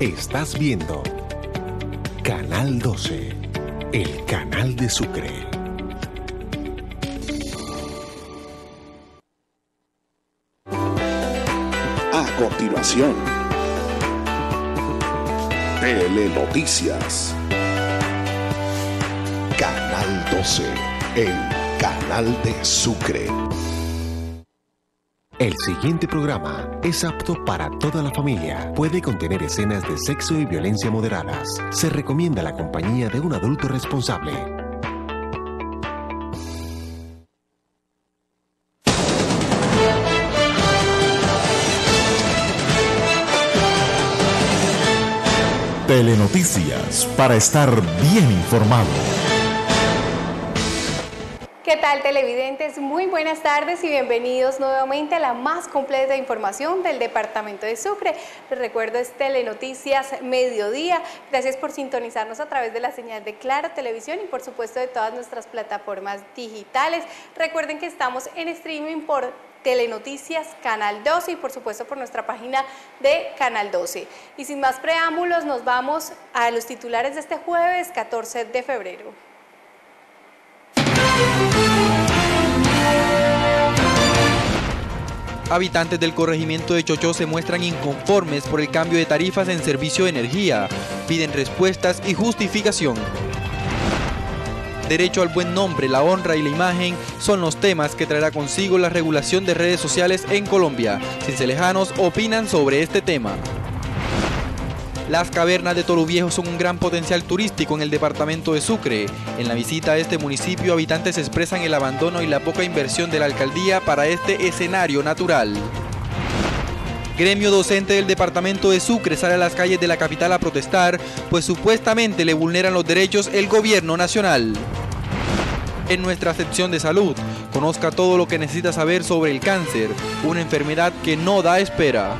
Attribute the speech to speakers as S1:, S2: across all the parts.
S1: Estás viendo Canal 12, el canal de Sucre.
S2: A continuación, Telenoticias. Canal 12, el canal de Sucre.
S1: El siguiente programa es apto para toda la familia. Puede contener escenas de sexo y violencia moderadas. Se recomienda la compañía de un adulto responsable.
S2: Telenoticias para estar bien informado.
S3: ¿Qué tal televidentes? Muy buenas tardes y bienvenidos nuevamente a la más completa información del Departamento de Sucre. Les recuerdo es Telenoticias Mediodía. Gracias por sintonizarnos a través de la señal de Clara Televisión y por supuesto de todas nuestras plataformas digitales. Recuerden que estamos en streaming por Telenoticias Canal 12 y por supuesto por nuestra página de Canal 12. Y sin más preámbulos nos vamos a los titulares de este jueves 14 de febrero.
S4: Habitantes del corregimiento de Chochó se muestran inconformes por el cambio de tarifas en servicio de energía. Piden respuestas y justificación. Derecho al buen nombre, la honra y la imagen son los temas que traerá consigo la regulación de redes sociales en Colombia. Cincelejanos opinan sobre este tema. Las cavernas de Toro Viejo son un gran potencial turístico en el departamento de Sucre. En la visita a este municipio, habitantes expresan el abandono y la poca inversión de la alcaldía para este escenario natural. Gremio docente del departamento de Sucre sale a las calles de la capital a protestar, pues supuestamente le vulneran los derechos el gobierno nacional. En nuestra sección de salud, conozca todo lo que necesita saber sobre el cáncer, una enfermedad que no da espera.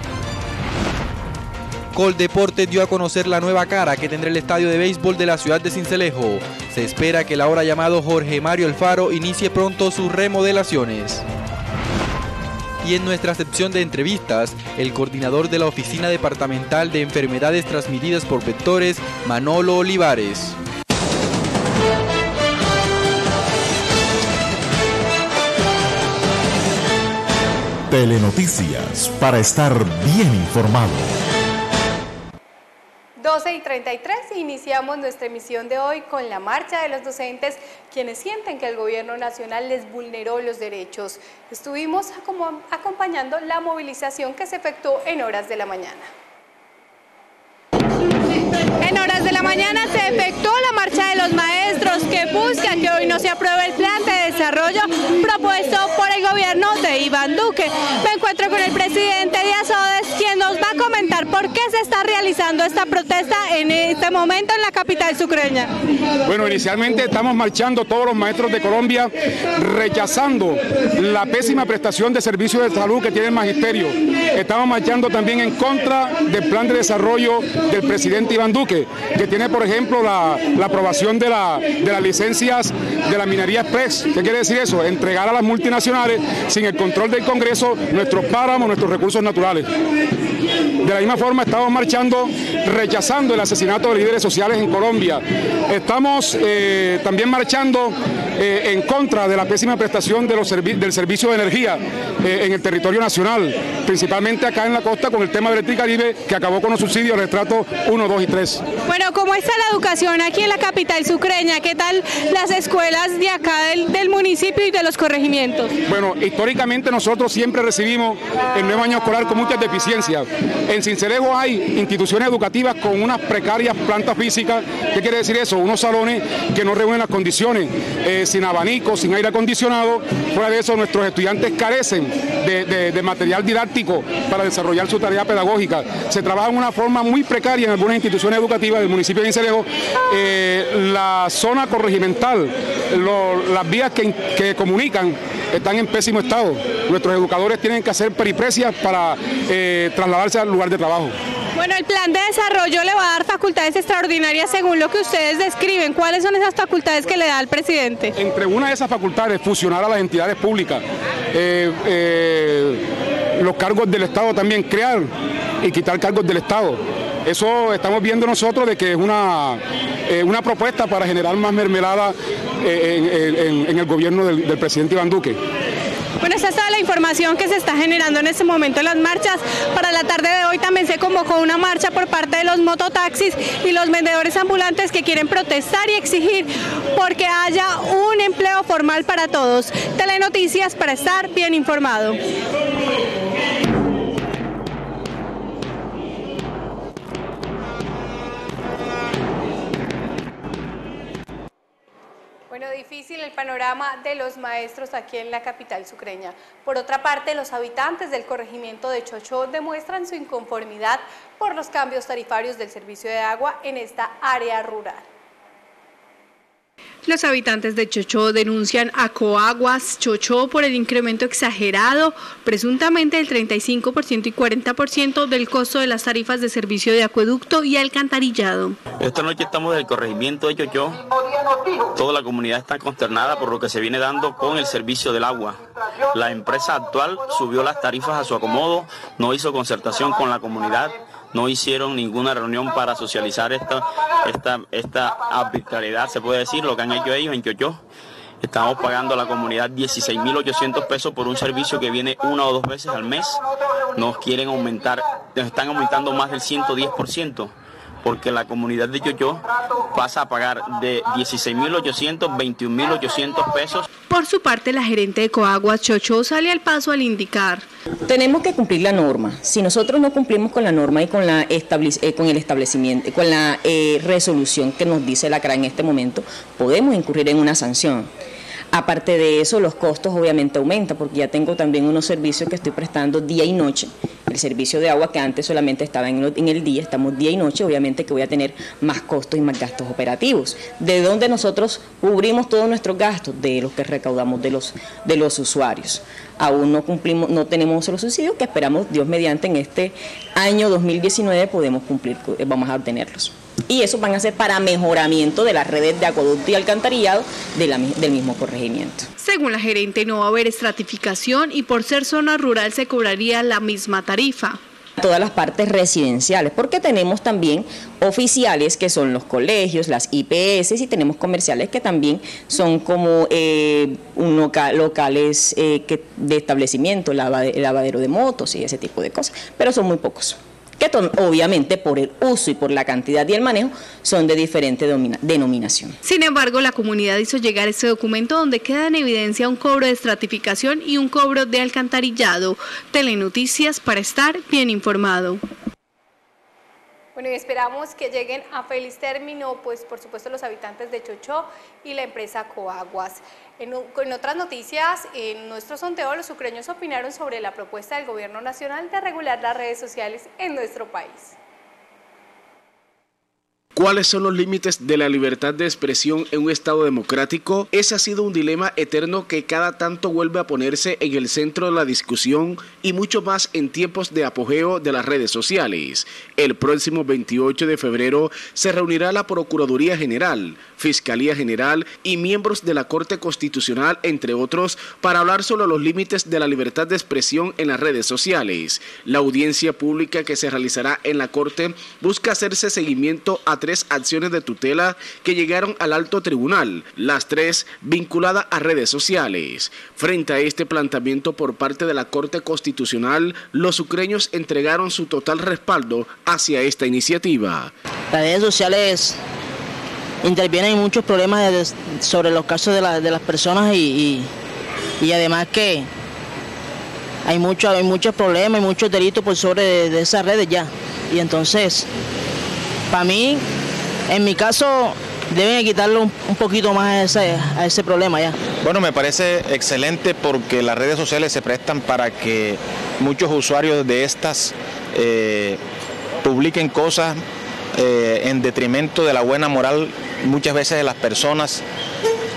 S4: Coldeporte dio a conocer la nueva cara que tendrá el estadio de béisbol de la ciudad de Cincelejo. Se espera que el ahora llamado Jorge Mario Alfaro inicie pronto sus remodelaciones. Y en nuestra sección de entrevistas, el coordinador de la Oficina Departamental de Enfermedades Transmitidas por Vectores, Manolo Olivares.
S2: Telenoticias para estar bien informado.
S3: 12 y 33 iniciamos nuestra emisión de hoy con la marcha de los docentes quienes sienten que el gobierno nacional les vulneró los derechos. Estuvimos acompañando la movilización que se efectuó en horas de la mañana. En horas de la mañana se efectuó la marcha de los maestros que busca que hoy no se apruebe el plan de desarrollo propuesto por el gobierno de Iván Duque. Me encuentro con el presidente Díaz Odes, quien nos va a comentar por qué se está realizando esta protesta en este momento en la capital sucreña.
S5: Bueno, inicialmente estamos marchando todos los maestros de Colombia rechazando la pésima prestación de servicios de salud que tiene el magisterio. Estamos marchando también en contra del plan de desarrollo del presidente Iván Duque, que tiene, por ejemplo, la, aprobación de, la, de las licencias de la minería express. ¿Qué quiere decir eso? Entregar a las multinacionales, sin el control del Congreso, nuestros páramos, nuestros recursos naturales. De la misma forma estamos marchando rechazando el asesinato de líderes sociales en Colombia. Estamos eh, también marchando eh, en contra de la pésima prestación de los del servicio de energía eh, en el territorio nacional, principalmente acá en la costa con el tema del Electricaribe que acabó con los subsidios retrato 1, 2 y 3.
S3: Bueno, ¿cómo está la educación aquí en la capital sucreña? ¿Qué tal las escuelas de acá del, del municipio y de los corregimientos?
S5: Bueno, históricamente nosotros siempre recibimos el nuevo año escolar con muchas deficiencias. En Cincelejo hay instituciones educativas con unas precarias plantas físicas. ¿Qué quiere decir eso? Unos salones que no reúnen las condiciones, eh, sin abanico, sin aire acondicionado. Fuera de eso, nuestros estudiantes carecen de, material didáctico para desarrollar su tarea pedagógica. Se trabaja de una forma muy precaria en algunas instituciones educativas del municipio de Cincelejo. Eh, la zona corregimental, las vías que, que comunican están en pésimo estado. Nuestros educadores tienen que hacer periprecias para eh, trasladarse al lugar de trabajo.
S3: Bueno, el plan de desarrollo le va a dar facultades extraordinarias según lo que ustedes describen. ¿Cuáles son esas facultades que le da al presidente?
S5: Entre una de esas facultades, fusionar a las entidades públicas, eh, eh, los cargos del Estado también, crear y quitar cargos del Estado. Eso estamos viendo nosotros de que es una, eh, una propuesta para generar más mermelada en, el gobierno del presidente Iván Duque.
S3: Bueno, esta es toda la información que se está generando en este momento en las marchas. Para la tarde de hoy también se convocó una marcha por parte de los mototaxis y los vendedores ambulantes que quieren protestar y exigir porque haya un empleo formal para todos. Telenoticias para estar bien informado. Bueno, difícil el panorama de los maestros aquí en la capital sucreña. Por otra parte, los habitantes del corregimiento de Chochó demuestran su inconformidad por los cambios tarifarios del servicio de agua en esta área rural. Los habitantes de Chochó denuncian a Coaguas Chochó por el incremento exagerado, presuntamente del 35% y 40% del costo de las tarifas de servicio de acueducto y alcantarillado.
S6: Esta noche estamos en el corregimiento de Chochó. Toda la comunidad está consternada por lo que se viene dando con el servicio del agua. La empresa actual subió las tarifas a su acomodo, no hizo concertación con la comunidad no hicieron ninguna reunión para socializar esta, esta, esta arbitrariedad, se puede decir, lo que han hecho ellos en Chochó. Estamos pagando a la comunidad 16.800 pesos por un servicio que viene una o dos veces al mes. Nos quieren aumentar, nos están aumentando más del 110% porque la comunidad de Chochó pasa a pagar de 16.800, 21.800 pesos.
S3: Por su parte, la gerente de Coaguas Chochó sale al paso al indicar.
S7: Tenemos que cumplir la norma. Si nosotros no cumplimos con la norma y con, la eh, con el establecimiento, con la eh, resolución que nos dice la CRA en este momento, podemos incurrir en una sanción. Aparte de eso, los costos obviamente aumentan porque ya tengo también unos servicios que estoy prestando día y noche. El servicio de agua que antes solamente estaba en el día, estamos día y noche, obviamente que voy a tener más costos y más gastos operativos. ¿De dónde nosotros cubrimos todos nuestros gastos? De los que recaudamos de los, de los usuarios. Aún no cumplimos, no tenemos los subsidios que esperamos, Dios mediante, en este año 2019 podemos cumplir, vamos a obtenerlos y eso van a ser para mejoramiento de las redes de acueducto y alcantarillado del mismo corregimiento.
S3: Según la gerente, no va a haber estratificación y por ser zona rural se cobraría la misma tarifa
S7: todas las partes residenciales, porque tenemos también oficiales que son los colegios, las IPS y tenemos comerciales que también son como eh, un locales eh, que, de establecimiento, lavadero de motos y ese tipo de cosas, pero son muy pocos que obviamente por el uso y por la cantidad y el manejo son de diferente denominación.
S3: Sin embargo, la comunidad hizo llegar este documento donde queda en evidencia un cobro de estratificación y un cobro de alcantarillado. Telenoticias para estar bien informado. Bueno, y esperamos que lleguen a feliz término, pues por supuesto los habitantes de Chochó y la empresa Coaguas. En, otras noticias, en nuestro sondeo los ucranianos opinaron sobre la propuesta del gobierno nacional de regular las redes sociales en nuestro país.
S8: ¿Cuáles son los límites de la libertad de expresión en un Estado democrático? Ese ha sido un dilema eterno que cada tanto vuelve a ponerse en el centro de la discusión y mucho más en tiempos de apogeo de las redes sociales. El próximo 28 de febrero se reunirá la Procuraduría General, Fiscalía General y miembros de la Corte Constitucional, entre otros, para hablar sobre los límites de la libertad de expresión en las redes sociales. La audiencia pública que se realizará en la Corte busca hacerse seguimiento a tres acciones de tutela que llegaron al alto tribunal, las tres vinculadas a redes sociales. Frente a este planteamiento por parte de la Corte Constitucional, los ucreños entregaron su total respaldo hacia esta iniciativa.
S9: Las redes sociales intervienen en muchos problemas sobre los casos de, las personas y, además que hay, mucho, hay muchos problemas y muchos delitos por sobre de esas redes ya. Y entonces para mí, en mi caso, deben quitarle un, poquito más a ese, problema ya.
S10: Bueno, me parece excelente porque las redes sociales se prestan para que muchos usuarios de estas eh, publiquen cosas eh, en detrimento de la buena moral muchas veces de las personas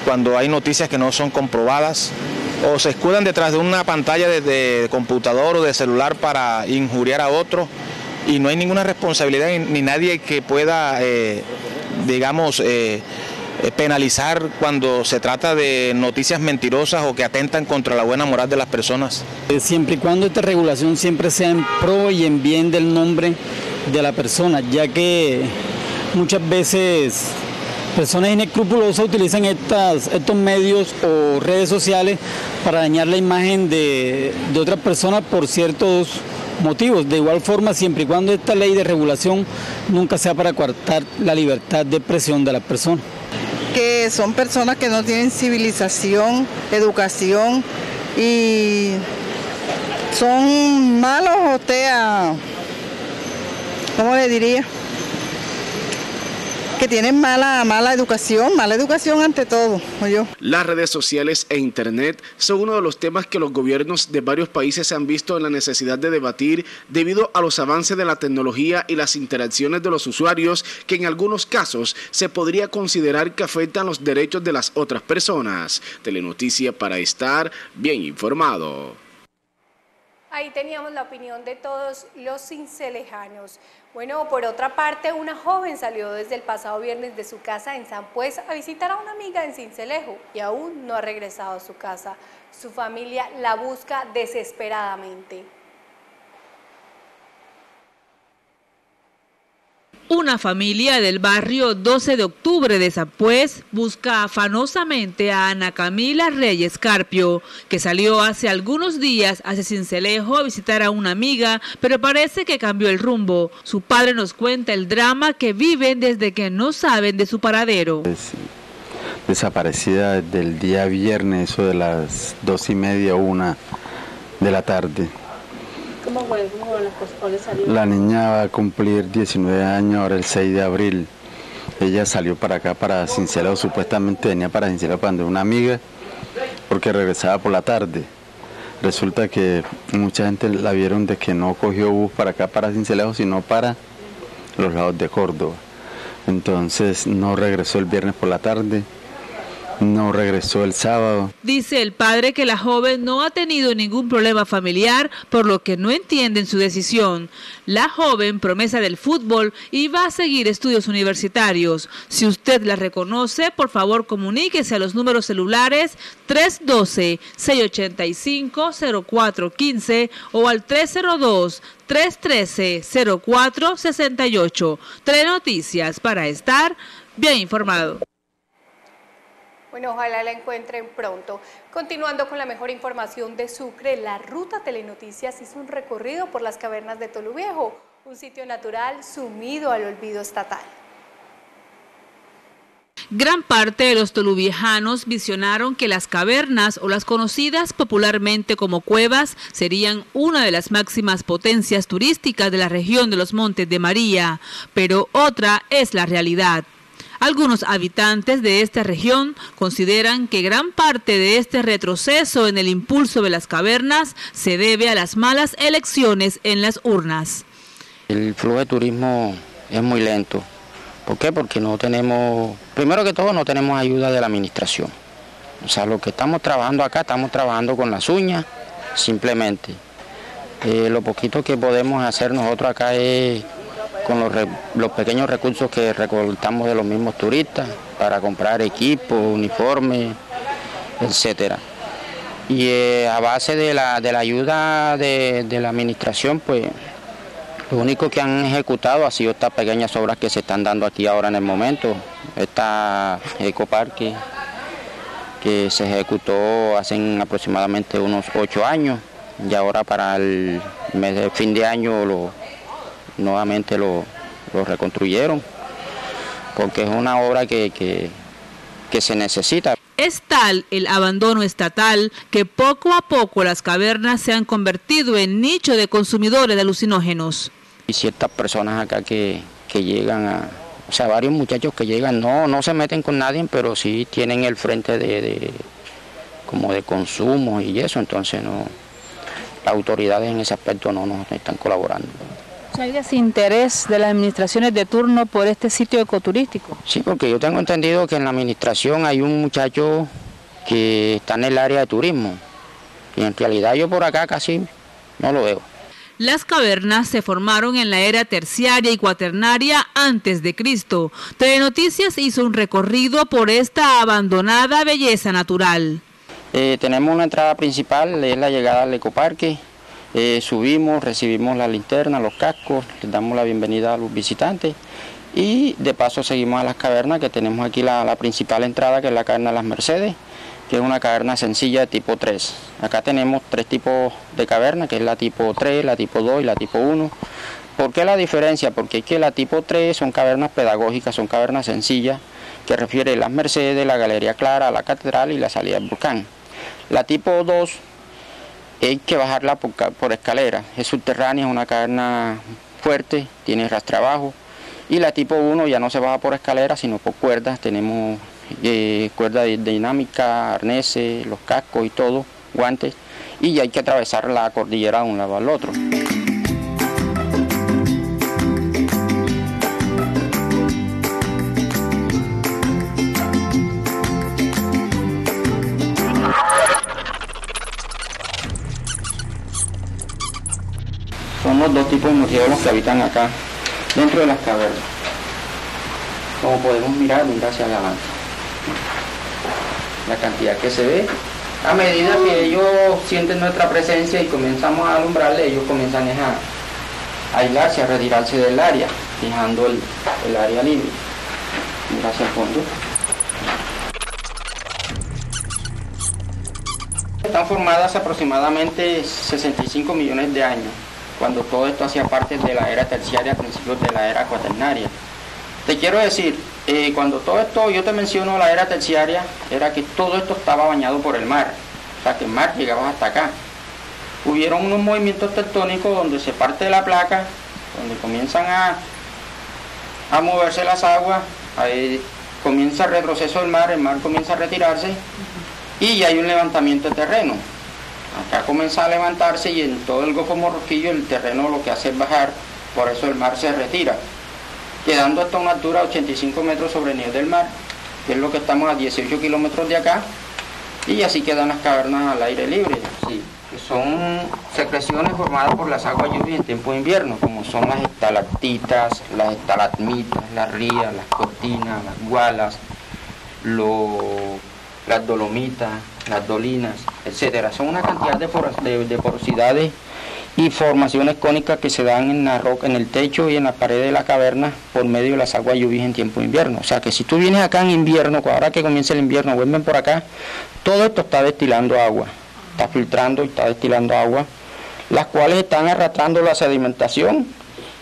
S10: cuando hay noticias que no son comprobadas o se escudan detrás de una pantalla de computador o de celular para injuriar a otro y no hay ninguna responsabilidad ni nadie que pueda, eh, digamos, eh, eh, penalizar cuando se trata de noticias mentirosas o que atentan contra la buena moral de las personas?
S11: Siempre y cuando esta regulación siempre sea en pro y en bien del nombre de la persona, ya que muchas veces personas inescrupulosas utilizan estos medios o redes sociales para dañar la imagen de, de otras personas por ciertos motivos. De igual forma, siempre y cuando esta ley de regulación nunca sea para coartar la libertad de expresión de las personas
S12: que son personas que no tienen civilización, educación y son malos, o sea, ¿cómo le diría? Que tienen mala, mala educación, mala educación ante todo. Yo.
S8: Las redes sociales e Internet son uno de los temas que los gobiernos de varios países se han visto en la necesidad de debatir debido a los avances de la tecnología y las interacciones de los usuarios que en algunos casos se podría considerar que afectan los derechos de las otras personas. Telenoticia para estar bien informado.
S3: Ahí teníamos la opinión de todos los cincelejanos. Bueno, por otra parte, una joven salió desde el pasado viernes de su casa en San Pues a visitar a una amiga en Cincelejo y aún no ha regresado a su casa. Su familia la busca desesperadamente.
S13: Una familia del barrio 12 de octubre de Zapués busca afanosamente a Ana Camila Reyes Carpio, que salió hace algunos días hacia Cincelejo a visitar a una amiga, pero parece que cambió el rumbo. Su padre nos cuenta el drama que viven desde que no saben de su paradero.
S14: desaparecida desde el día viernes, eso de las dos y media, una de la tarde. La niña va a cumplir 19 años ahora el 6 de abril. Ella salió para acá, para Cincelejo, supuestamente venía para Cincelejo cuando una amiga, porque regresaba por la tarde. Resulta que mucha gente la vieron de que no cogió bus para acá, para Cincelejo, sino para los lados de Córdoba. Entonces no regresó el viernes por la tarde no regresó el sábado.
S13: Dice el padre que la joven no ha tenido ningún problema familiar, por lo que no entienden su decisión. La joven, promesa del fútbol, iba a seguir estudios universitarios. Si usted la reconoce, por favor comuníquese a los números celulares 312-685-0415 o al 302 313-0468. Tres noticias para estar bien informado.
S3: Bueno, ojalá la encuentren pronto. Continuando con la mejor información de Sucre, la Ruta Telenoticias hizo un recorrido por las cavernas de Toluviejo, un sitio natural sumido al olvido estatal.
S13: Gran parte de los toluviejanos visionaron que las cavernas o las conocidas popularmente como cuevas serían una de las máximas potencias turísticas de la región de los Montes de María, pero otra es la realidad. Algunos habitantes de esta región consideran que gran parte de este retroceso en el impulso de las cavernas se debe a las malas elecciones en las urnas.
S15: El flujo de turismo es muy lento. ¿Por qué? Porque no tenemos, primero que todo, no tenemos ayuda de la administración. O sea, lo que estamos trabajando acá, estamos trabajando con las uñas, simplemente. Eh, lo poquito que podemos hacer nosotros acá es con los, pequeños recursos que recortamos de los mismos turistas para comprar equipos, uniformes, etcétera. Y eh, a base de la, ayuda de, la administración, pues lo único que han ejecutado ha sido estas pequeñas obras que se están dando aquí ahora en el momento. Esta ecoparque que se ejecutó hace aproximadamente unos ocho años y ahora para el fin de año lo, nuevamente lo, reconstruyeron, porque es una obra que, que se necesita.
S13: Es tal el abandono estatal que poco a poco las cavernas se han convertido en nicho de consumidores de alucinógenos.
S15: Y ciertas personas acá que, que llegan a, o sea, varios muchachos que llegan, no, no se meten con nadie, pero sí tienen el frente de, de como de consumo y eso, entonces no, las autoridades en ese aspecto no nos están colaborando.
S16: ¿Hay desinterés de las administraciones de turno por este sitio ecoturístico?
S15: Sí, porque yo tengo entendido que en la administración hay un muchacho que está en el área de turismo y en realidad yo por acá casi no lo veo.
S13: Las cavernas se formaron en la era terciaria y cuaternaria antes de Cristo. Telenoticias hizo un recorrido por esta abandonada belleza natural.
S15: Eh, tenemos una entrada principal, es la llegada al ecoparque. Eh, subimos, recibimos la linterna, los cascos, les damos la bienvenida a los visitantes y de paso seguimos a las cavernas que tenemos aquí la, principal entrada que es la caverna de las Mercedes que es una caverna sencilla de tipo 3. Acá tenemos tres tipos de caverna, que es la tipo 3, la tipo 2 y la tipo 1. ¿Por qué la diferencia? Porque es que la tipo 3 son cavernas pedagógicas, son cavernas sencillas, que refiere las Mercedes, la Galería Clara, la Catedral y la salida del volcán. La tipo 2 hay que bajarla por, escalera, es subterránea, es una caverna fuerte, tiene rastrabajo. Y la tipo 1 ya no se baja por escalera, sino por cuerdas, tenemos eh, cuerda dinámica, arneses, los cascos y todo, guantes, y ya hay que atravesar la cordillera de un lado al otro. Los tipos de murciélagos que habitan acá, dentro de las cavernas. Como podemos mirar, mira hacia adelante la cantidad que se ve. A medida que ellos sienten nuestra presencia y comenzamos a alumbrarle, ellos comienzan a, aislarse, a retirarse del área, dejando el, el área libre. Mira hacia el fondo. Están formadas aproximadamente 65 millones de años, cuando todo esto hacía parte de la era terciaria, principios de la era cuaternaria. Te quiero decir, eh, cuando todo esto, yo te menciono la era terciaria, era que todo esto estaba bañado por el mar, o sea que el mar llegaba hasta acá. Hubieron unos movimientos tectónicos donde se parte la placa, donde comienzan a, a moverse las aguas, comienza el retroceso del mar, el mar comienza a retirarse y hay un levantamiento de terreno. Acá comienza a levantarse y en todo el Golfo Morroquillo el terreno lo que hace es bajar, por eso el mar se retira quedando hasta una altura de 85 metros sobre el nivel del mar, que es lo que estamos a 18 kilómetros de acá, y así quedan las cavernas al aire libre. Sí, que son secreciones formadas por las aguas lluvias en tiempo de invierno, como son las estalactitas, las estalagmitas, las rías, las cortinas, las gualas, las dolomitas, las dolinas, etcétera. Son una cantidad de, de porosidades y formaciones cónicas que se dan en la roca, en el techo y en la pared de la caverna por medio de las aguas lluvias en tiempo de invierno. O sea que si tú vienes acá en invierno, ahora que comienza el invierno, vuelven por acá, todo esto está destilando agua, está filtrando y está destilando agua, las cuales están arrastrando la sedimentación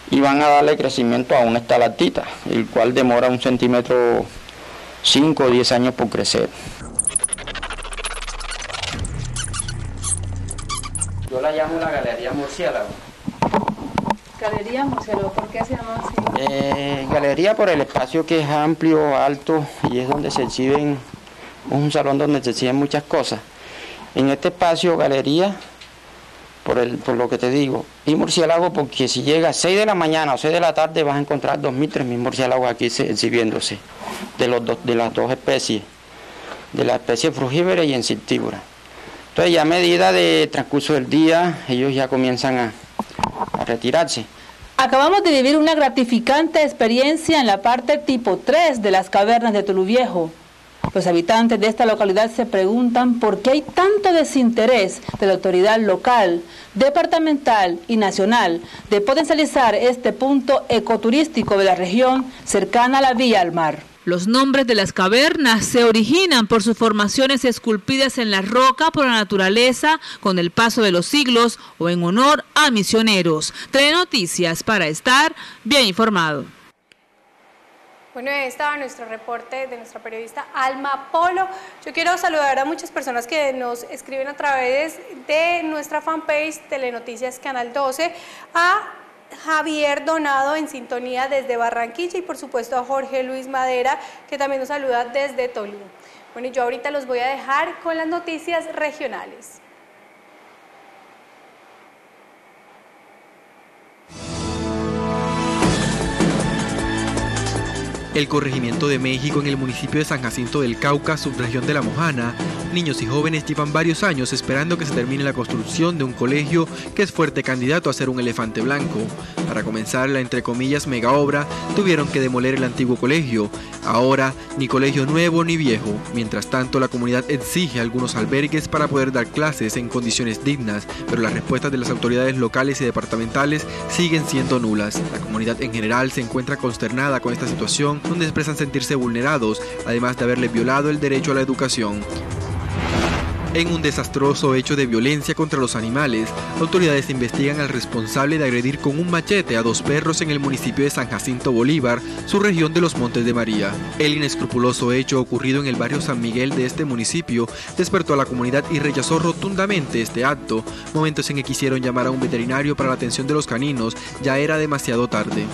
S15: y van a darle crecimiento a una estalactita, el cual demora un centímetro 5 o 10 años por crecer. Yo la llamo la Galería Murciélago.
S16: Galería Murciélago, ¿por qué se llama así?
S15: Eh, galería por el espacio que es amplio, alto y es donde se exhiben, un salón donde se exhiben muchas cosas. En este espacio, galería, por, el, por lo que te digo, y murciélago porque si llega a 6 de la mañana o 6 de la tarde vas a encontrar 2.000, 3.000 murciélagos aquí exhibiéndose, de, los de las dos especies, de la especie frugívora y insectívora. Entonces ya a medida de transcurso del día, ellos ya comienzan a, retirarse.
S16: Acabamos de vivir una gratificante experiencia en la parte tipo 3 de las cavernas de Tuluviejo. Los habitantes de esta localidad se preguntan por qué hay tanto desinterés de la autoridad local, departamental y nacional de potencializar este punto ecoturístico de la región cercana a la vía al mar.
S13: Los nombres de las cavernas se originan por sus formaciones esculpidas en la roca por la naturaleza con el paso de los siglos o en honor a misioneros. Tres noticias para estar bien informado.
S3: Bueno, estaba nuestro reporte de nuestra periodista Alma Polo. Yo quiero saludar a muchas personas que nos escriben a través de nuestra fanpage Telenoticias Canal 12, a Javier Donado en sintonía desde Barranquilla y por supuesto a Jorge Luis Madera que también nos saluda desde Tolú. Bueno, y yo ahorita los voy a dejar con las noticias regionales.
S4: El corregimiento de México en el municipio de San Jacinto del Cauca, subregión de La Mojana, niños y jóvenes llevan varios años esperando que se termine la construcción de un colegio que es fuerte candidato a ser un elefante blanco. Para comenzar la entre comillas mega obra, tuvieron que demoler el antiguo colegio. Ahora, ni colegio nuevo ni viejo. Mientras tanto, la comunidad exige algunos albergues para poder dar clases en condiciones dignas, pero las respuestas de las autoridades locales y departamentales siguen siendo nulas. La comunidad en general se encuentra consternada con esta situación donde expresan sentirse vulnerados, además de haberle violado el derecho a la educación. En un desastroso hecho de violencia contra los animales, autoridades investigan al responsable de agredir con un machete a dos perros en el municipio de San Jacinto Bolívar, su región de los Montes de María. El inescrupuloso hecho ocurrido en el barrio San Miguel de este municipio despertó a la comunidad y rechazó rotundamente este acto, momentos en que quisieron llamar a un veterinario para la atención de los caninos, ya era demasiado tarde.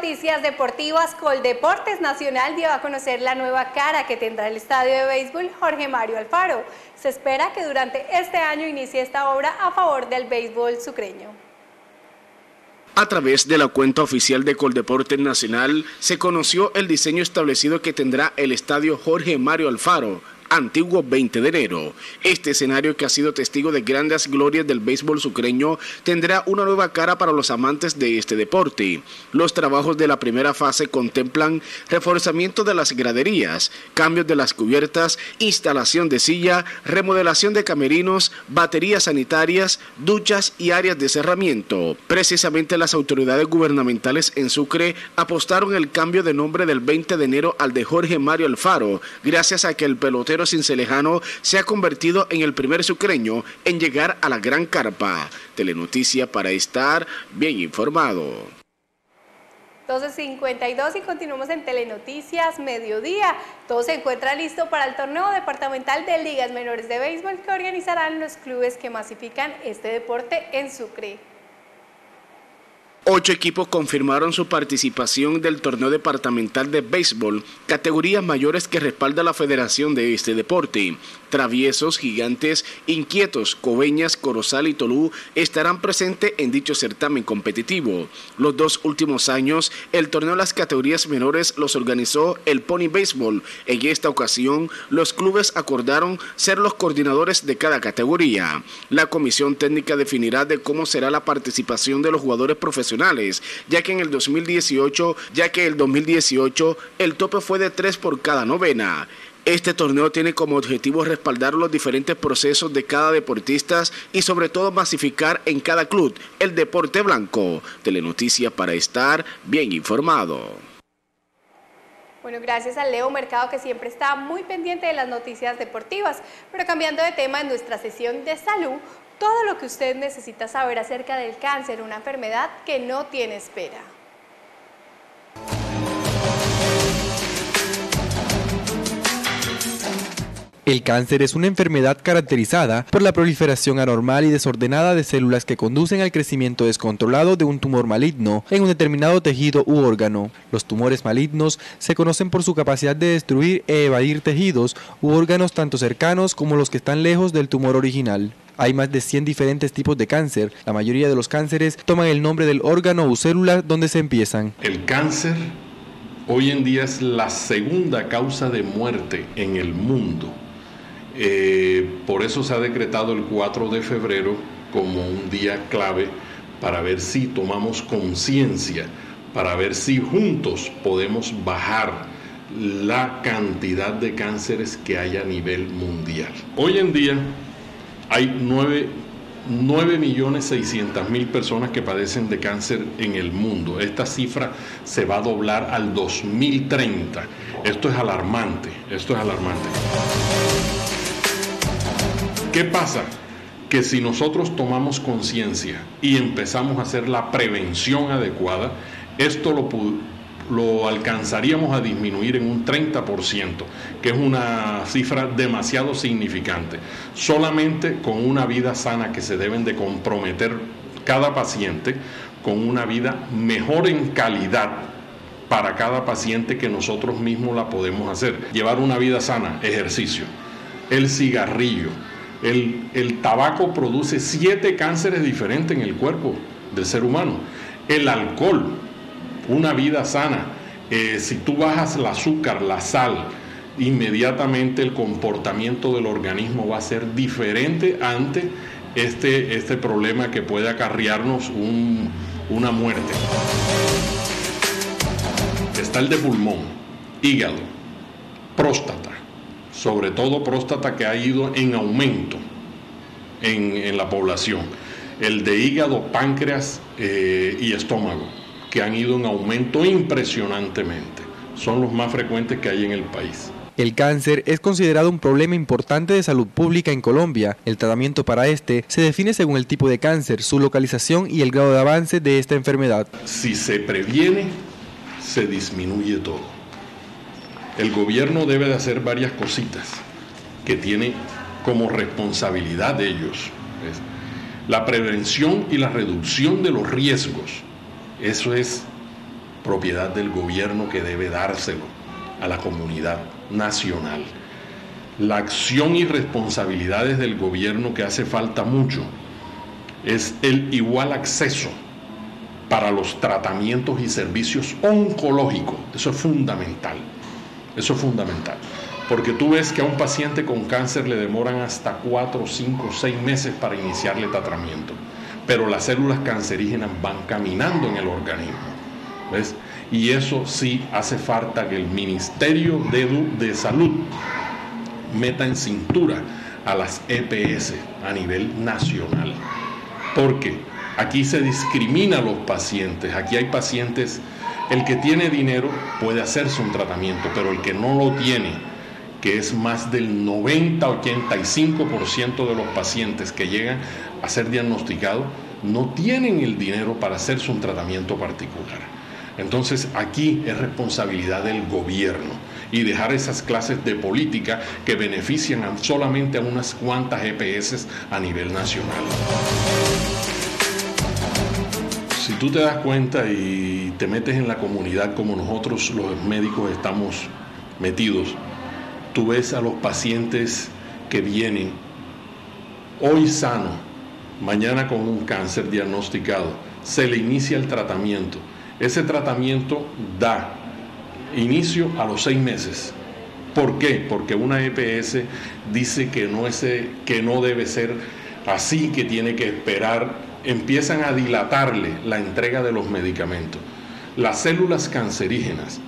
S3: Noticias deportivas, Coldeportes Nacional dio a conocer la nueva cara que tendrá el estadio de béisbol Jorge Mario Alfaro. Se espera que durante este año inicie esta obra a favor del béisbol sucreño.
S8: A través de la cuenta oficial de Coldeportes Nacional se conoció el diseño establecido que tendrá el estadio Jorge Mario Alfaro, antiguo 20 de enero. Este escenario que ha sido testigo de grandes glorias del béisbol sucreño tendrá una nueva cara para los amantes de este deporte. Los trabajos de la primera fase contemplan reforzamiento de las graderías, cambios de las cubiertas, instalación de silla, remodelación de camerinos, baterías sanitarias, duchas y áreas de cerramiento. Precisamente las autoridades gubernamentales en Sucre apostaron el cambio de nombre del 20 de enero al de Jorge Mario Alfaro, gracias a que el pelotero cincelejano se ha convertido en el primer sucreño en llegar a la Gran Carpa. Telenoticia para estar bien informado.
S3: 12.52 y continuamos en Telenoticias Mediodía. Todo se encuentra listo para el torneo departamental de ligas menores de béisbol que organizarán los clubes que masifican este deporte en Sucre.
S8: Ocho equipos confirmaron su participación del torneo departamental de béisbol, categorías mayores que respalda la federación de este deporte. Traviesos, Gigantes, Inquietos, Coveñas, Corozal y Tolú estarán presentes en dicho certamen competitivo. Los dos últimos años, el torneo de las categorías menores los organizó el Pony Baseball. En esta ocasión, los clubes acordaron ser los coordinadores de cada categoría. La comisión técnica definirá de cómo será la participación de los jugadores profesionales, ya que en el 2018, ya que el 2018 el tope fue de tres por cada novena. Este torneo tiene como objetivo respaldar los diferentes procesos de cada deportista y sobre todo masificar en cada club el deporte blanco. Telenoticia para estar bien informado.
S3: Bueno, gracias a Leo Mercado que siempre está muy pendiente de las noticias deportivas. Pero cambiando de tema en nuestra sesión de salud, todo lo que usted necesita saber acerca del cáncer, una enfermedad que no tiene espera.
S4: El cáncer es una enfermedad caracterizada por la proliferación anormal y desordenada de células que conducen al crecimiento descontrolado de un tumor maligno en un determinado tejido u órgano. Los tumores malignos se conocen por su capacidad de destruir e evadir tejidos u órganos tanto cercanos como los que están lejos del tumor original. Hay más de 100 diferentes tipos de cáncer. La mayoría de los cánceres toman el nombre del órgano o célula donde se empiezan.
S17: El cáncer hoy en día es la segunda causa de muerte en el mundo eh, por eso se ha decretado el 4 de febrero como un día clave para ver si tomamos conciencia, para ver si juntos podemos bajar la cantidad de cánceres que hay a nivel mundial. Hoy en día hay 9, 9 millones 600 mil personas que padecen de cáncer en el mundo. Esta cifra se va a doblar al 2030. Esto es alarmante, esto es alarmante. ¿Qué pasa? Que si nosotros tomamos conciencia y empezamos a hacer la prevención adecuada, esto lo, lo alcanzaríamos a disminuir en un 30%, que es una cifra demasiado significante. Solamente con una vida sana que se deben de comprometer cada paciente, con una vida mejor en calidad para cada paciente que nosotros mismos la podemos hacer. Llevar una vida sana, ejercicio. El cigarrillo. El, tabaco produce siete cánceres diferentes en el cuerpo del ser humano. El alcohol, una vida sana. Eh, si tú bajas el azúcar, la sal, inmediatamente el comportamiento del organismo va a ser diferente ante este, este problema que puede acarrearnos una muerte. Está el de pulmón, hígado, próstata, sobre todo próstata que ha ido en aumento en, la población. El de hígado, páncreas eh, y estómago, que han ido en aumento impresionantemente. Son los más frecuentes que hay en el país.
S4: El cáncer es considerado un problema importante de salud pública en Colombia. El tratamiento para este se define según el tipo de cáncer, su localización y el grado de avance de esta enfermedad.
S17: Si se previene, se disminuye todo. El gobierno debe de hacer varias cositas que tiene como responsabilidad de ellos. La prevención y la reducción de los riesgos. Eso es propiedad del gobierno que debe dárselo a la comunidad nacional. La acción y responsabilidades del gobierno que hace falta mucho es el igual acceso para los tratamientos y servicios oncológicos. Eso es fundamental. Eso es fundamental. Porque tú ves que a un paciente con cáncer le demoran hasta 4, 5, 6 meses para iniciarle tratamiento. Pero las células cancerígenas van caminando en el organismo. ¿Ves? Y eso sí hace falta que el Ministerio de, de Salud meta en cintura a las EPS a nivel nacional. Porque aquí se discrimina a los pacientes. Aquí hay pacientes, el que tiene dinero puede hacerse un tratamiento, pero el que no lo tiene, que es más del 90-85% de los pacientes que llegan a ser diagnosticados, no tienen el dinero para hacerse un tratamiento particular. Entonces aquí es responsabilidad del gobierno y dejar esas clases de política que benefician solamente a unas cuantas EPS a nivel nacional. Si tú te das cuenta y te metes en la comunidad como nosotros los médicos estamos metidos, tú ves a los pacientes que vienen hoy sano, mañana con un cáncer diagnosticado, se le inicia el tratamiento ese tratamiento da inicio a los seis meses. ¿Por qué? Porque una EPS dice que no, es, que no debe ser así, que tiene que esperar. Empiezan a dilatarle la entrega de los medicamentos. Las células cancerígenas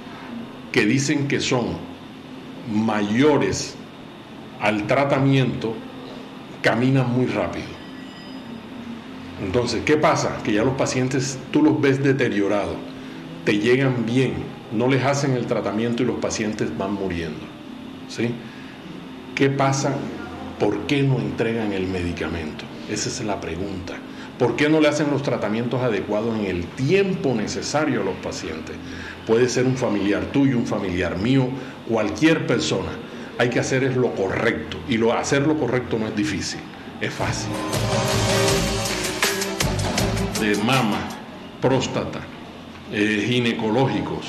S17: que dicen que son mayores al tratamiento caminan muy rápido. Entonces, ¿qué pasa? Que ya los pacientes tú los ves deteriorados, te llegan bien, no les hacen el tratamiento y los pacientes van muriendo. ¿Sí? ¿Qué pasa? ¿Por qué no entregan el medicamento? Esa es la pregunta. ¿Por qué no le hacen los tratamientos adecuados en el tiempo necesario a los pacientes? Puede ser un familiar tuyo, un familiar mío, cualquier persona. Hay que hacer es lo correcto y lo, hacer lo correcto no es difícil, es fácil de mama, próstata, eh, ginecológicos,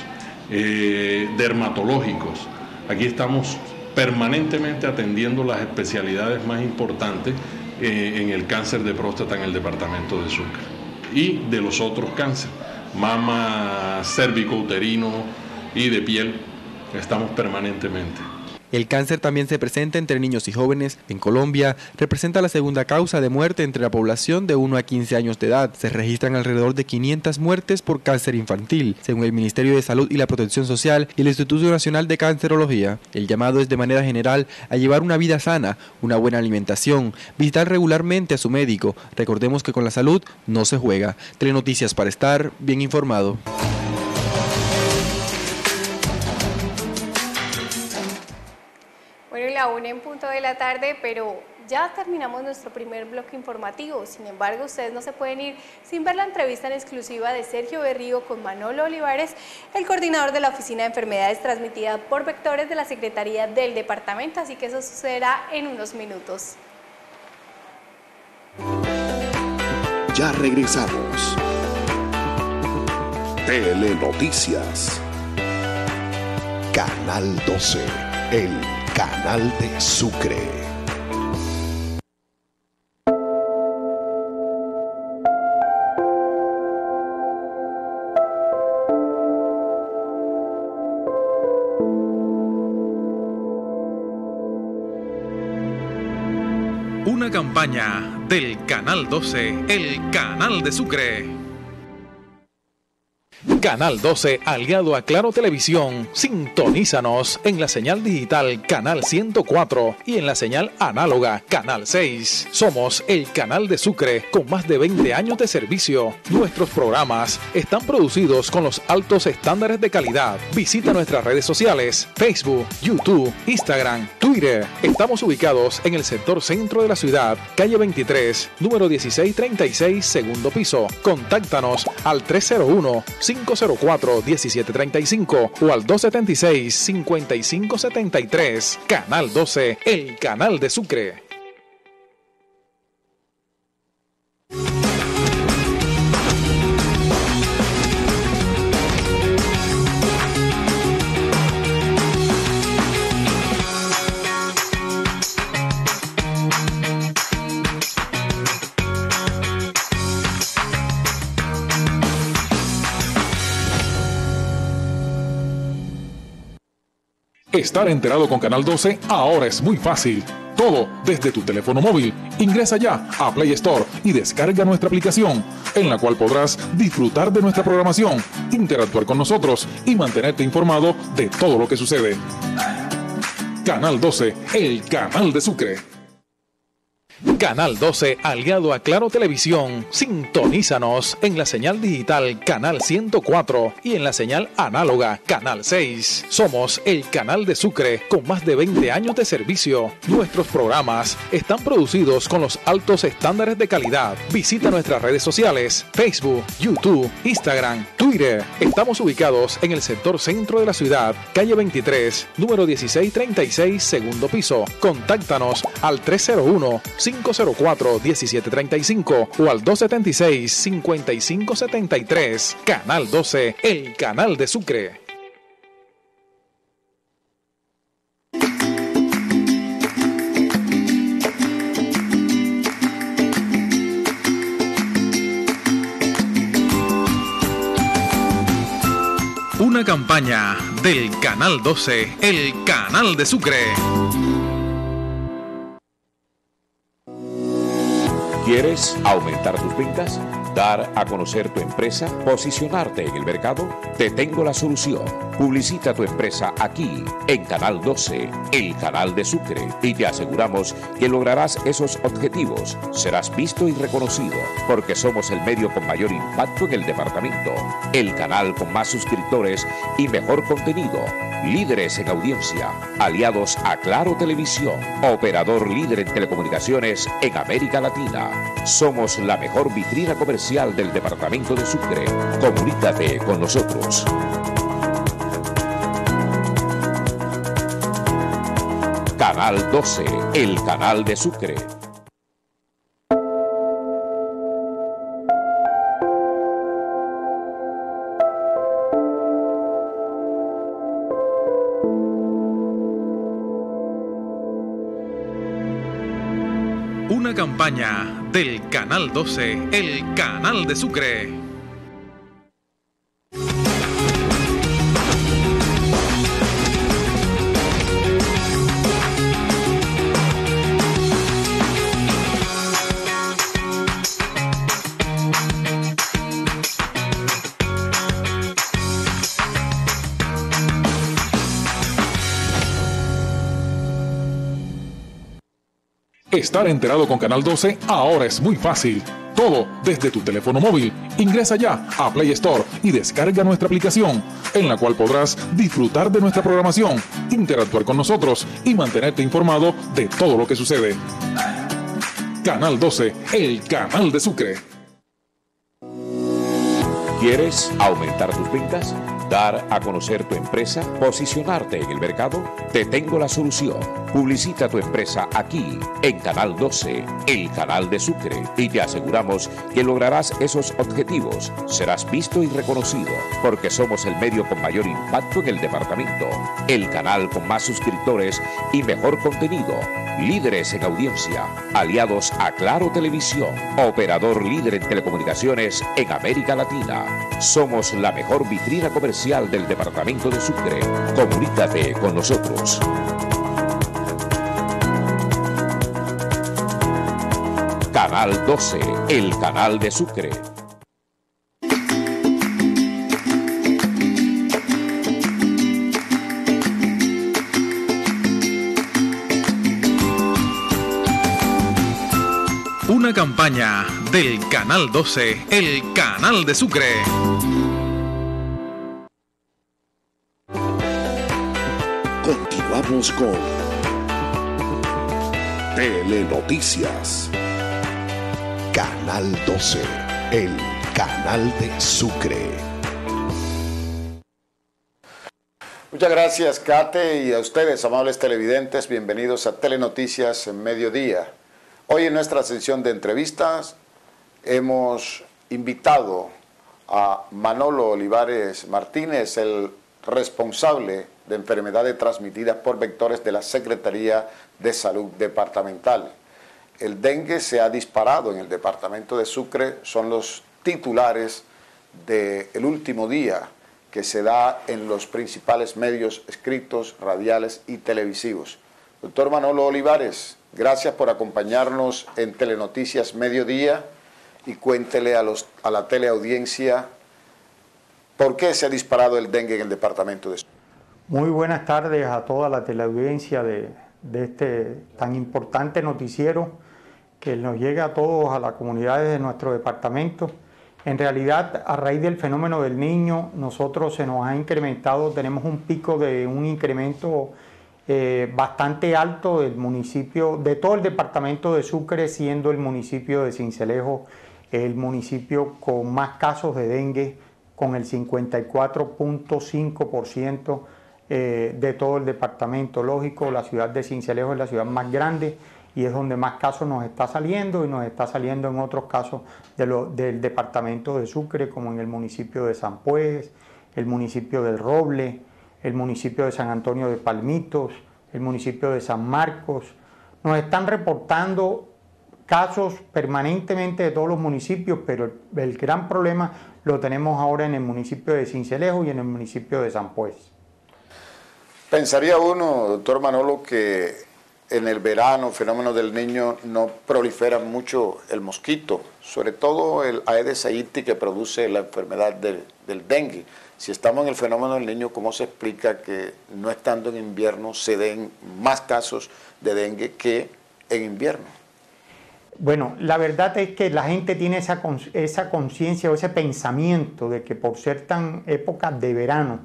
S17: eh, dermatológicos. Aquí estamos permanentemente atendiendo las especialidades más importantes eh, en el cáncer de próstata en el departamento de Sucre y de los otros cánceres, mama, cérvico-uterino y de piel. Estamos permanentemente.
S4: El cáncer también se presenta entre niños y jóvenes. En Colombia representa la segunda causa de muerte entre la población de 1 a 15 años de edad. Se registran alrededor de 500 muertes por cáncer infantil, según el Ministerio de Salud y la Protección Social y el Instituto Nacional de Cancerología. El llamado es de manera general a llevar una vida sana, una buena alimentación, visitar regularmente a su médico. Recordemos que con la salud no se juega. Telenoticias para estar bien informado.
S3: Una en punto de la tarde, pero ya terminamos nuestro primer bloque informativo. Sin embargo, ustedes no se pueden ir sin ver la entrevista en exclusiva de Sergio Berrío con Manolo Olivares, el coordinador de la Oficina de Enfermedades transmitida por vectores de la Secretaría del Departamento. Así que eso sucederá en unos minutos.
S2: Ya regresamos. Telenoticias. Canal 12, el canal de Sucre.
S18: Una campaña del Canal 12, el canal de Sucre. Canal 12, aliado a Claro Televisión. Sintonízanos en la señal digital Canal 104 y en la señal análoga Canal 6. Somos el canal de Sucre con más de 20 años de servicio. Nuestros programas están producidos con los altos estándares de calidad. Visita nuestras redes sociales, Facebook, YouTube, Instagram, Twitter. Estamos ubicados en el sector centro de la ciudad, calle 23, número 1636, segundo piso. Contáctanos al 301 504-1735 o al 276-5573. Canal 12, el canal de Sucre. Estar enterado con Canal 12 ahora es muy fácil. Todo desde tu teléfono móvil. Ingresa ya a Play Store y descarga nuestra aplicación, en la cual podrás disfrutar de nuestra programación, interactuar con nosotros y mantenerte informado de todo lo que sucede. Canal 12, el canal de Sucre. Canal 12, aliado a Claro Televisión. Sintonízanos en la señal digital Canal 104 y en la señal análoga Canal 6. Somos el canal de Sucre con más de 20 años de servicio. Nuestros programas están producidos con los altos estándares de calidad. Visita nuestras redes sociales, Facebook, YouTube, Instagram, Twitter. Estamos ubicados en el sector centro de la ciudad, calle 23, número 1636, segundo piso. Contáctanos al 301 504-1735 o al 276-5573. Canal 12, el canal de Sucre. Una campaña del Canal 12, el canal de Sucre.
S19: ¿Quieres aumentar tus ventas? ¿Dar a conocer tu empresa? ¿Posicionarte en el mercado? Te tengo la solución. Publicita tu empresa aquí, en Canal 12, el canal de Sucre, y te aseguramos que lograrás esos objetivos. Serás visto y reconocido, porque somos el medio con mayor impacto en el departamento, el canal con más suscriptores y mejor contenido, líderes en audiencia, aliados a Claro Televisión, operador líder en telecomunicaciones en América Latina. Somos la mejor vitrina comercial del departamento de Sucre. Comunícate con nosotros. Canal 12, el canal de Sucre.
S18: Del Canal 12, el canal de Sucre. Estar enterado con Canal 12 ahora es muy fácil. Todo desde tu teléfono móvil. Ingresa ya a Play Store y descarga nuestra aplicación, en la cual podrás disfrutar de nuestra programación, interactuar con nosotros y mantenerte informado de todo lo que sucede. Canal 12, el canal de Sucre.
S19: ¿Quieres aumentar tus ventas? dar a conocer tu empresa, posicionarte en el mercado, te tengo la solución. Publicita tu empresa aquí, en Canal 12, el canal de Sucre, y te aseguramos que lograrás esos objetivos. Serás visto y reconocido, porque somos el medio con mayor impacto en el departamento, el canal con más suscriptores y mejor contenido, líderes en audiencia, aliados a Claro Televisión, operador líder en telecomunicaciones en América Latina. Somos la mejor vitrina comercial del departamento de Sucre. Comunícate con nosotros. Canal 12, el canal de Sucre.
S18: Una campaña del Canal 12, el canal de Sucre.
S2: Continuamos con Telenoticias. Canal 12, el canal de Sucre.
S20: Muchas gracias, Kate, y a ustedes, amables televidentes, bienvenidos a Telenoticias en Mediodía. Hoy en nuestra sesión de entrevistas hemos invitado a Manolo Olivares Martínez, el responsable de enfermedades transmitidas por vectores de la Secretaría de Salud Departamental. El dengue se ha disparado en el departamento de Sucre, son los titulares del último día que se da en los principales medios escritos, radiales y televisivos. Doctor Manolo Olivares, gracias por acompañarnos en Telenoticias Mediodía y cuéntele a, la teleaudiencia por qué se ha disparado el dengue en el departamento de Sucre.
S21: Muy buenas tardes a toda la teleaudiencia de este tan importante noticiero que nos llega a todos, a las comunidades de nuestro departamento. En realidad, a raíz del fenómeno del niño, nosotros se nos ha incrementado, tenemos un pico de un incremento eh, bastante alto del municipio, de todo el departamento de Sucre, siendo el municipio de Cincelejo el municipio con más casos de dengue, con el 54.5% eh, de todo el departamento. Lógico, la ciudad de Cincelejo es la ciudad más grande y es donde más casos nos está saliendo y nos está saliendo en otros casos del departamento de Sucre, como en el municipio de San Pues, el municipio del Roble, el municipio de San Antonio de Palmitos, el municipio de San Marcos. Nos están reportando casos permanentemente de todos los municipios, pero el, el gran problema lo tenemos ahora en el municipio de Cincelejo y en el municipio de San Pues.
S20: Pensaría uno, doctor Manolo, que en el verano, fenómeno del niño, no prolifera mucho el mosquito, sobre todo el Aedes aegypti que produce la enfermedad del, del dengue. Si estamos en el fenómeno del niño, ¿cómo se explica que no estando en invierno se den más casos de dengue que en invierno?
S21: Bueno, la verdad es que la gente tiene esa, esa conciencia o ese pensamiento de que por ser tan épocas de verano,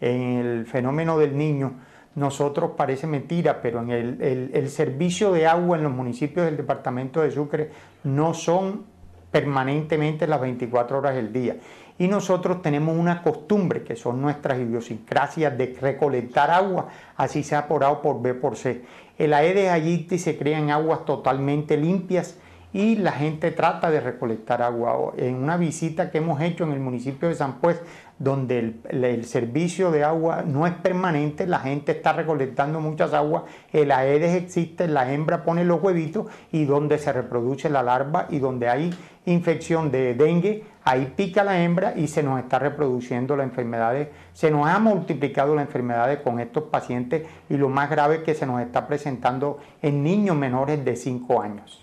S21: en el fenómeno del niño, nosotros parece mentira, pero en el, el, servicio de agua en los municipios del departamento de Sucre no son permanentemente las 24 horas del día. Y nosotros tenemos una costumbre, que son nuestras idiosincrasias, de recolectar agua, así sea por A por B por C. El Aedes aegypti se crea en aguas totalmente limpias y la gente trata de recolectar agua. En una visita que hemos hecho en el municipio de San Pues, donde el, servicio de agua no es permanente, la gente está recolectando muchas aguas, el Aedes existe, la hembra pone los huevitos y donde se reproduce la larva y donde hay infección de dengue, ahí pica la hembra y se nos está reproduciendo la enfermedad, se nos ha multiplicado la enfermedad con estos pacientes y lo más grave es que se nos está presentando en niños menores de 5 años.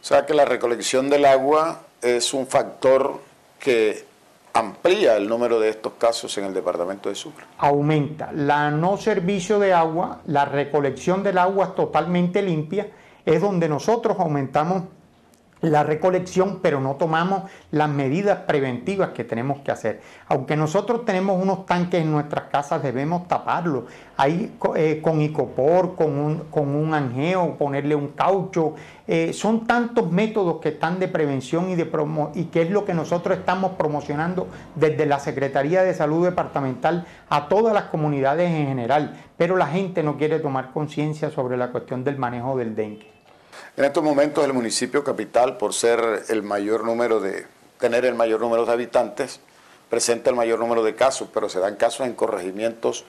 S20: O sea que la recolección del agua es un factor que amplía el número de estos casos en el departamento de Sucre.
S21: Aumenta. La no servicio de agua, la recolección del agua totalmente limpia, es donde nosotros aumentamos la recolección, pero no tomamos las medidas preventivas que tenemos que hacer. Aunque nosotros tenemos unos tanques en nuestras casas, debemos taparlos. Ahí eh, con icopor, con un, con un angeo, ponerle un caucho. Eh, son tantos métodos que están de prevención y, de promo y que es lo que nosotros estamos promocionando desde la Secretaría de Salud Departamental a todas las comunidades en general. Pero la gente no quiere tomar conciencia sobre la cuestión del manejo del dengue.
S20: En estos momentos el municipio capital, por ser el mayor número de, tener el mayor número de habitantes, presenta el mayor número de casos, pero se dan casos en corregimientos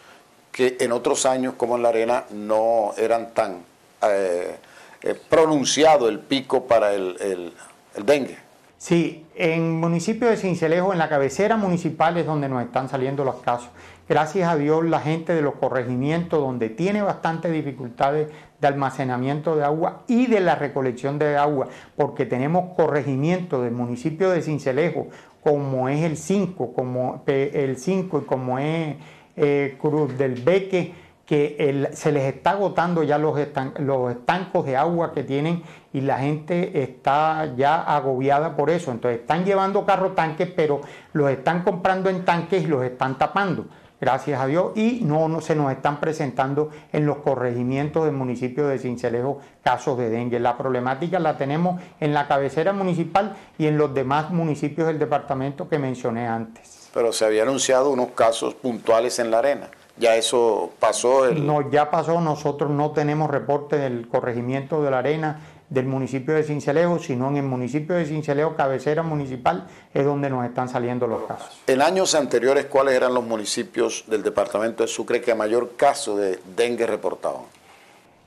S20: que en otros años, como en la arena, no eran tan eh, eh, pronunciado el pico para el, el dengue.
S21: Sí, en municipio de Cincelejo, en la cabecera municipal es donde nos están saliendo los casos. Gracias a Dios la gente de los corregimientos, donde tiene bastantes dificultades de almacenamiento de agua y de la recolección de agua, porque tenemos corregimientos del municipio de Cincelejo, como es el 5, como el 5 y como es eh, Cruz del Beque, que se les está agotando ya los, los estancos de agua que tienen y la gente está ya agobiada por eso. Entonces están llevando carro tanques, pero los están comprando en tanques y los están tapando gracias a Dios, y no, no, se nos están presentando en los corregimientos del municipio de Cincelejo casos de dengue. La problemática la tenemos en la cabecera municipal y en los demás municipios del departamento que mencioné antes.
S20: Pero se había anunciado unos casos puntuales en la arena. ¿Ya eso pasó?
S21: No, ya pasó. Nosotros no tenemos reporte del corregimiento de la arena del municipio de Cincelejo, sino en el municipio de Cincelejo, cabecera municipal, es donde nos están saliendo los casos.
S20: En años anteriores, ¿cuáles eran los municipios del departamento de Sucre que a mayor caso de dengue reportaban?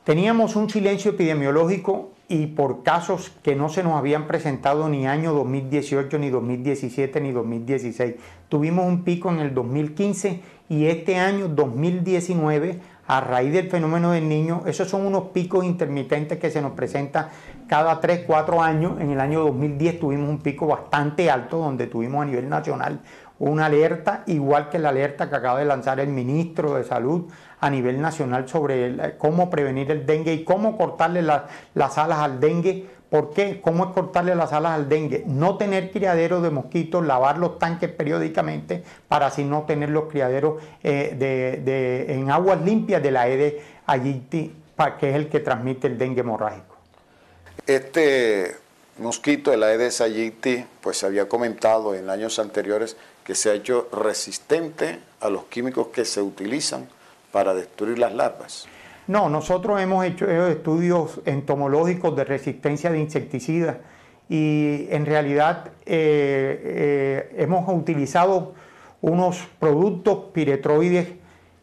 S21: Teníamos un silencio epidemiológico y por casos que no se nos habían presentado ni año 2018, ni 2017, ni 2016. Tuvimos un pico en el 2015 y este año 2019 a raíz del fenómeno del niño, esos son unos picos intermitentes que se nos presentan cada 3, 4 años. En el año 2010 tuvimos un pico bastante alto donde tuvimos a nivel nacional una alerta, igual que la alerta que acaba de lanzar el ministro de Salud a nivel nacional sobre cómo prevenir el dengue y cómo cortarle las alas al dengue ¿Por qué? ¿Cómo es cortarle las alas al dengue? No tener criaderos de mosquitos, lavar los tanques periódicamente para así no tener los criaderos eh, de, en aguas limpias de la Aedes aegypti, que es el que transmite el dengue hemorrágico.
S20: Este mosquito, el Aedes aegypti, pues se había comentado en años anteriores que se ha hecho resistente a los químicos que se utilizan para destruir las larvas.
S21: No, nosotros hemos hecho estudios entomológicos de resistencia de insecticidas y en realidad eh, eh, hemos utilizado unos productos piretroides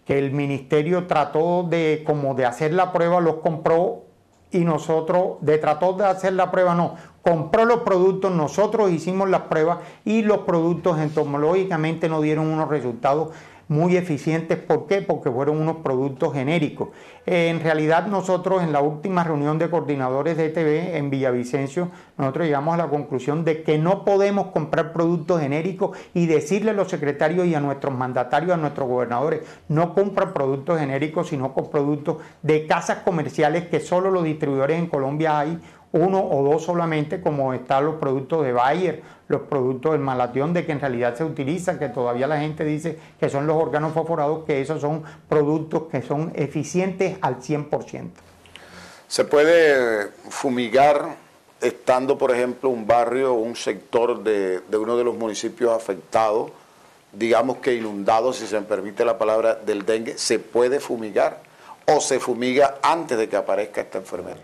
S21: que el ministerio trató de como de hacer la prueba, los compró y nosotros de trató de hacer la prueba, no, compró los productos, nosotros hicimos las pruebas y los productos entomológicamente no dieron unos resultados muy eficientes. ¿Por qué? Porque fueron unos productos genéricos. En realidad nosotros en la última reunión de coordinadores de ETV en Villavicencio, nosotros llegamos a la conclusión de que no podemos comprar productos genéricos y decirle a los secretarios y a nuestros mandatarios, a nuestros gobernadores, no compran productos genéricos, sino con productos de casas comerciales que solo los distribuidores en Colombia hay uno o dos solamente, como están los productos de Bayer, los productos del malatión, de que en realidad se utiliza, que todavía la gente dice que son los órganos fosforados, que esos son productos que son eficientes al 100%.
S20: ¿Se puede fumigar estando, por ejemplo, un barrio o un sector de, de uno de los municipios afectados, digamos que inundado, si se me permite la palabra, del dengue? ¿Se puede fumigar o se fumiga antes de que aparezca esta enfermedad?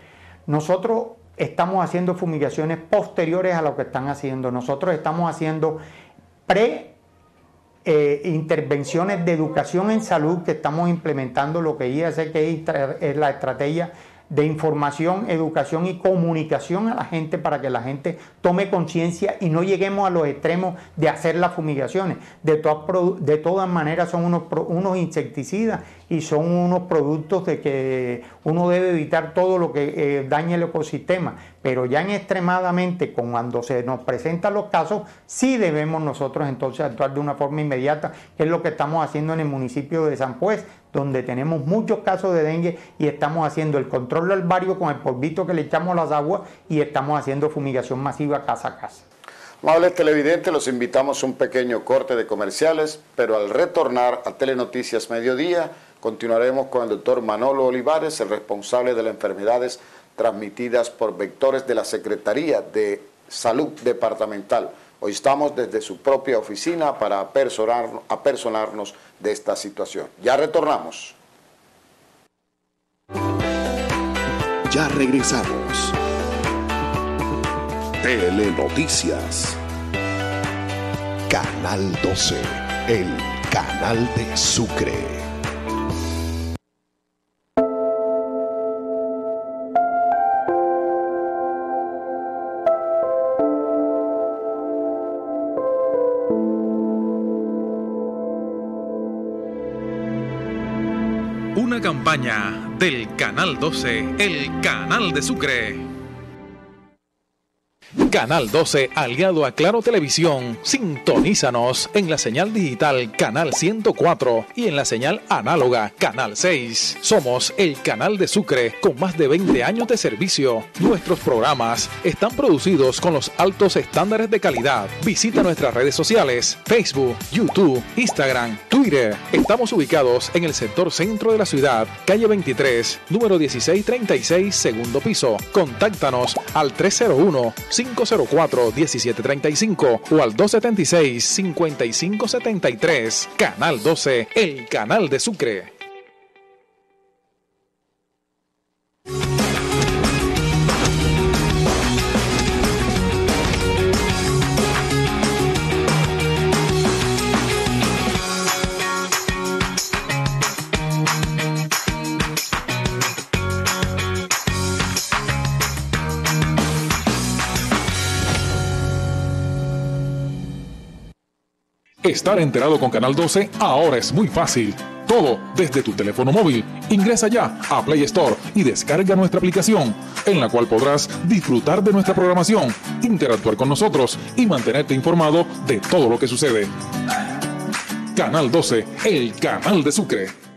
S21: Nosotros estamos haciendo fumigaciones posteriores a lo que están haciendo. Nosotros estamos haciendo pre eh, intervenciones de educación en salud que estamos implementando lo que que es la estrategia de información, educación y comunicación a la gente para que la gente tome conciencia y no lleguemos a los extremos de hacer las fumigaciones. De, todas, de todas maneras son unos, unos insecticidas y son unos productos de que uno debe evitar todo lo que eh, dañe el ecosistema. Pero ya en extremadamente, cuando se nos presentan los casos, sí debemos nosotros entonces actuar de una forma inmediata, que es lo que estamos haciendo en el municipio de San Juez, donde tenemos muchos casos de dengue y estamos haciendo el control del barrio con el polvito que le echamos las aguas y estamos haciendo fumigación masiva casa a casa.
S20: Amables televidentes, los invitamos a un pequeño corte de comerciales, pero al retornar a Telenoticias Mediodía, continuaremos con el doctor Manolo Olivares, el responsable de las enfermedades transmitidas por vectores de la Secretaría de Salud Departamental. Hoy estamos desde su propia oficina para apersonarnos de esta situación. Ya retornamos.
S2: Ya regresamos. Telenoticias. Canal 12, el canal de Sucre.
S18: Del Canal 12, el canal de Sucre. Canal 12, aliado a Claro Televisión. Sintonízanos en la señal digital Canal 104 y en la señal análoga Canal 6. Somos el canal de Sucre con más de 20 años de servicio. Nuestros programas están producidos con los altos estándares de calidad. Visita nuestras redes sociales, Facebook, YouTube, Instagram, Twitter. Estamos ubicados en el sector centro de la ciudad, calle 23, número 1636, segundo piso. Contáctanos al 301 504-1735 o al 276-5573. Canal 12, el canal de Sucre. Estar enterado con Canal 12 ahora es muy fácil. Todo desde tu teléfono móvil. Ingresa ya a Play Store y descarga nuestra aplicación, en la cual podrás disfrutar de nuestra programación, interactuar con nosotros y mantenerte informado de todo lo que sucede. Canal 12, el canal de Sucre.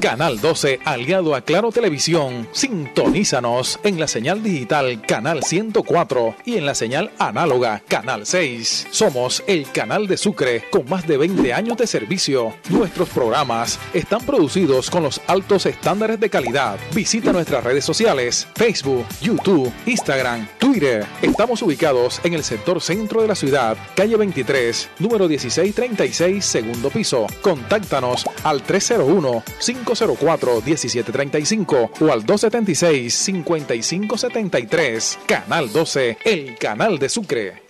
S18: Canal 12, aliado a Claro Televisión. Sintonízanos en la señal digital Canal 104 y en la señal análoga Canal 6. Somos el canal de Sucre con más de 20 años de servicio. Nuestros programas están producidos con los altos estándares de calidad. Visita nuestras redes sociales, Facebook, YouTube, Instagram, Twitter. Estamos ubicados en el sector centro de la ciudad, calle 23, número 1636, segundo piso. Contáctanos al 301 504-1735 o al 276-5573. Canal 12, el canal de Sucre.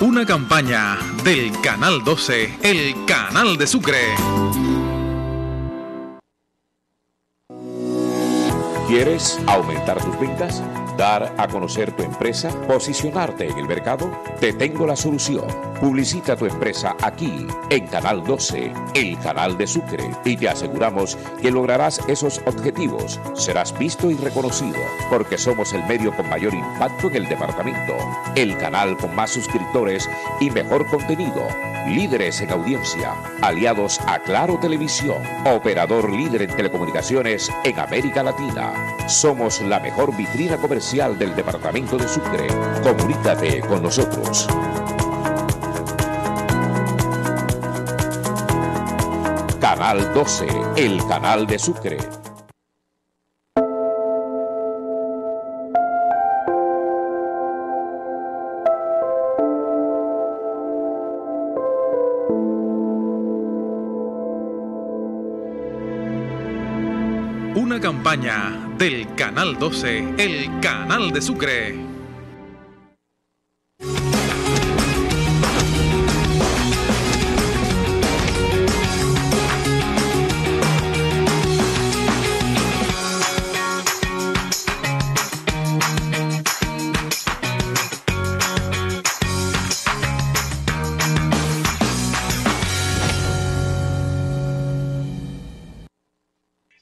S18: Una campaña del Canal 12, el canal de Sucre.
S19: ¿Quieres aumentar tus ventas? ¿Dar a conocer tu empresa? ¿Posicionarte en el mercado? Te tengo la solución. Publicita tu empresa aquí, en Canal 12, el canal de Sucre, y te aseguramos que lograrás esos objetivos. Serás visto y reconocido, porque somos el medio con mayor impacto en el departamento, el canal con más suscriptores y mejor contenido, líderes en audiencia, aliados a Claro Televisión, operador líder en telecomunicaciones en América Latina. Somos la mejor vitrina comercial del departamento de Sucre. Comunícate con nosotros. Canal 12, el canal de Sucre.
S18: Una campaña del Canal 12, el canal de Sucre.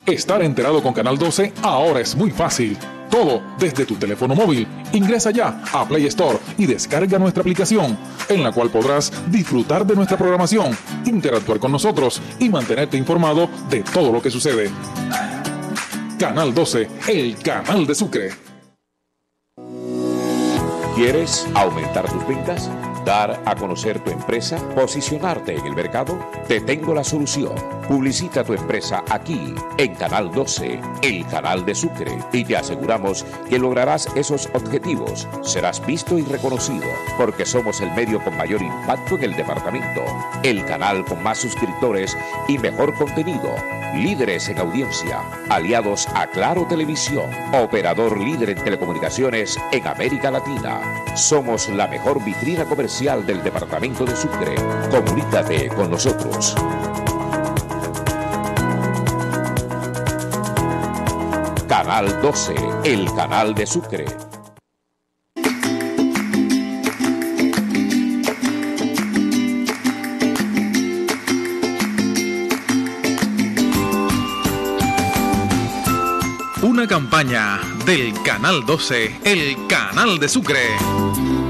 S18: Estar enterado con Canal 12 ahora es muy fácil. Todo desde tu teléfono móvil. Ingresa ya a Play Store y descarga nuestra aplicación, en la cual podrás disfrutar de nuestra programación, interactuar con nosotros y mantenerte informado de todo lo que sucede. Canal 12, el canal de Sucre.
S19: ¿Quieres aumentar tus ventas? dar a conocer tu empresa, posicionarte en el mercado? Te tengo la solución. Publicita tu empresa aquí, en Canal 12, el canal de Sucre, y te aseguramos que lograrás esos objetivos. Serás visto y reconocido, porque somos el medio con mayor impacto en el departamento, el canal con más suscriptores y mejor contenido, líderes en audiencia, aliados a Claro Televisión, operador líder en telecomunicaciones en América Latina. Somos la mejor vitrina comercial del Departamento de Sucre. Comunícate con nosotros. Canal 12, el canal de Sucre.
S18: Una campaña del Canal 12, el canal de Sucre.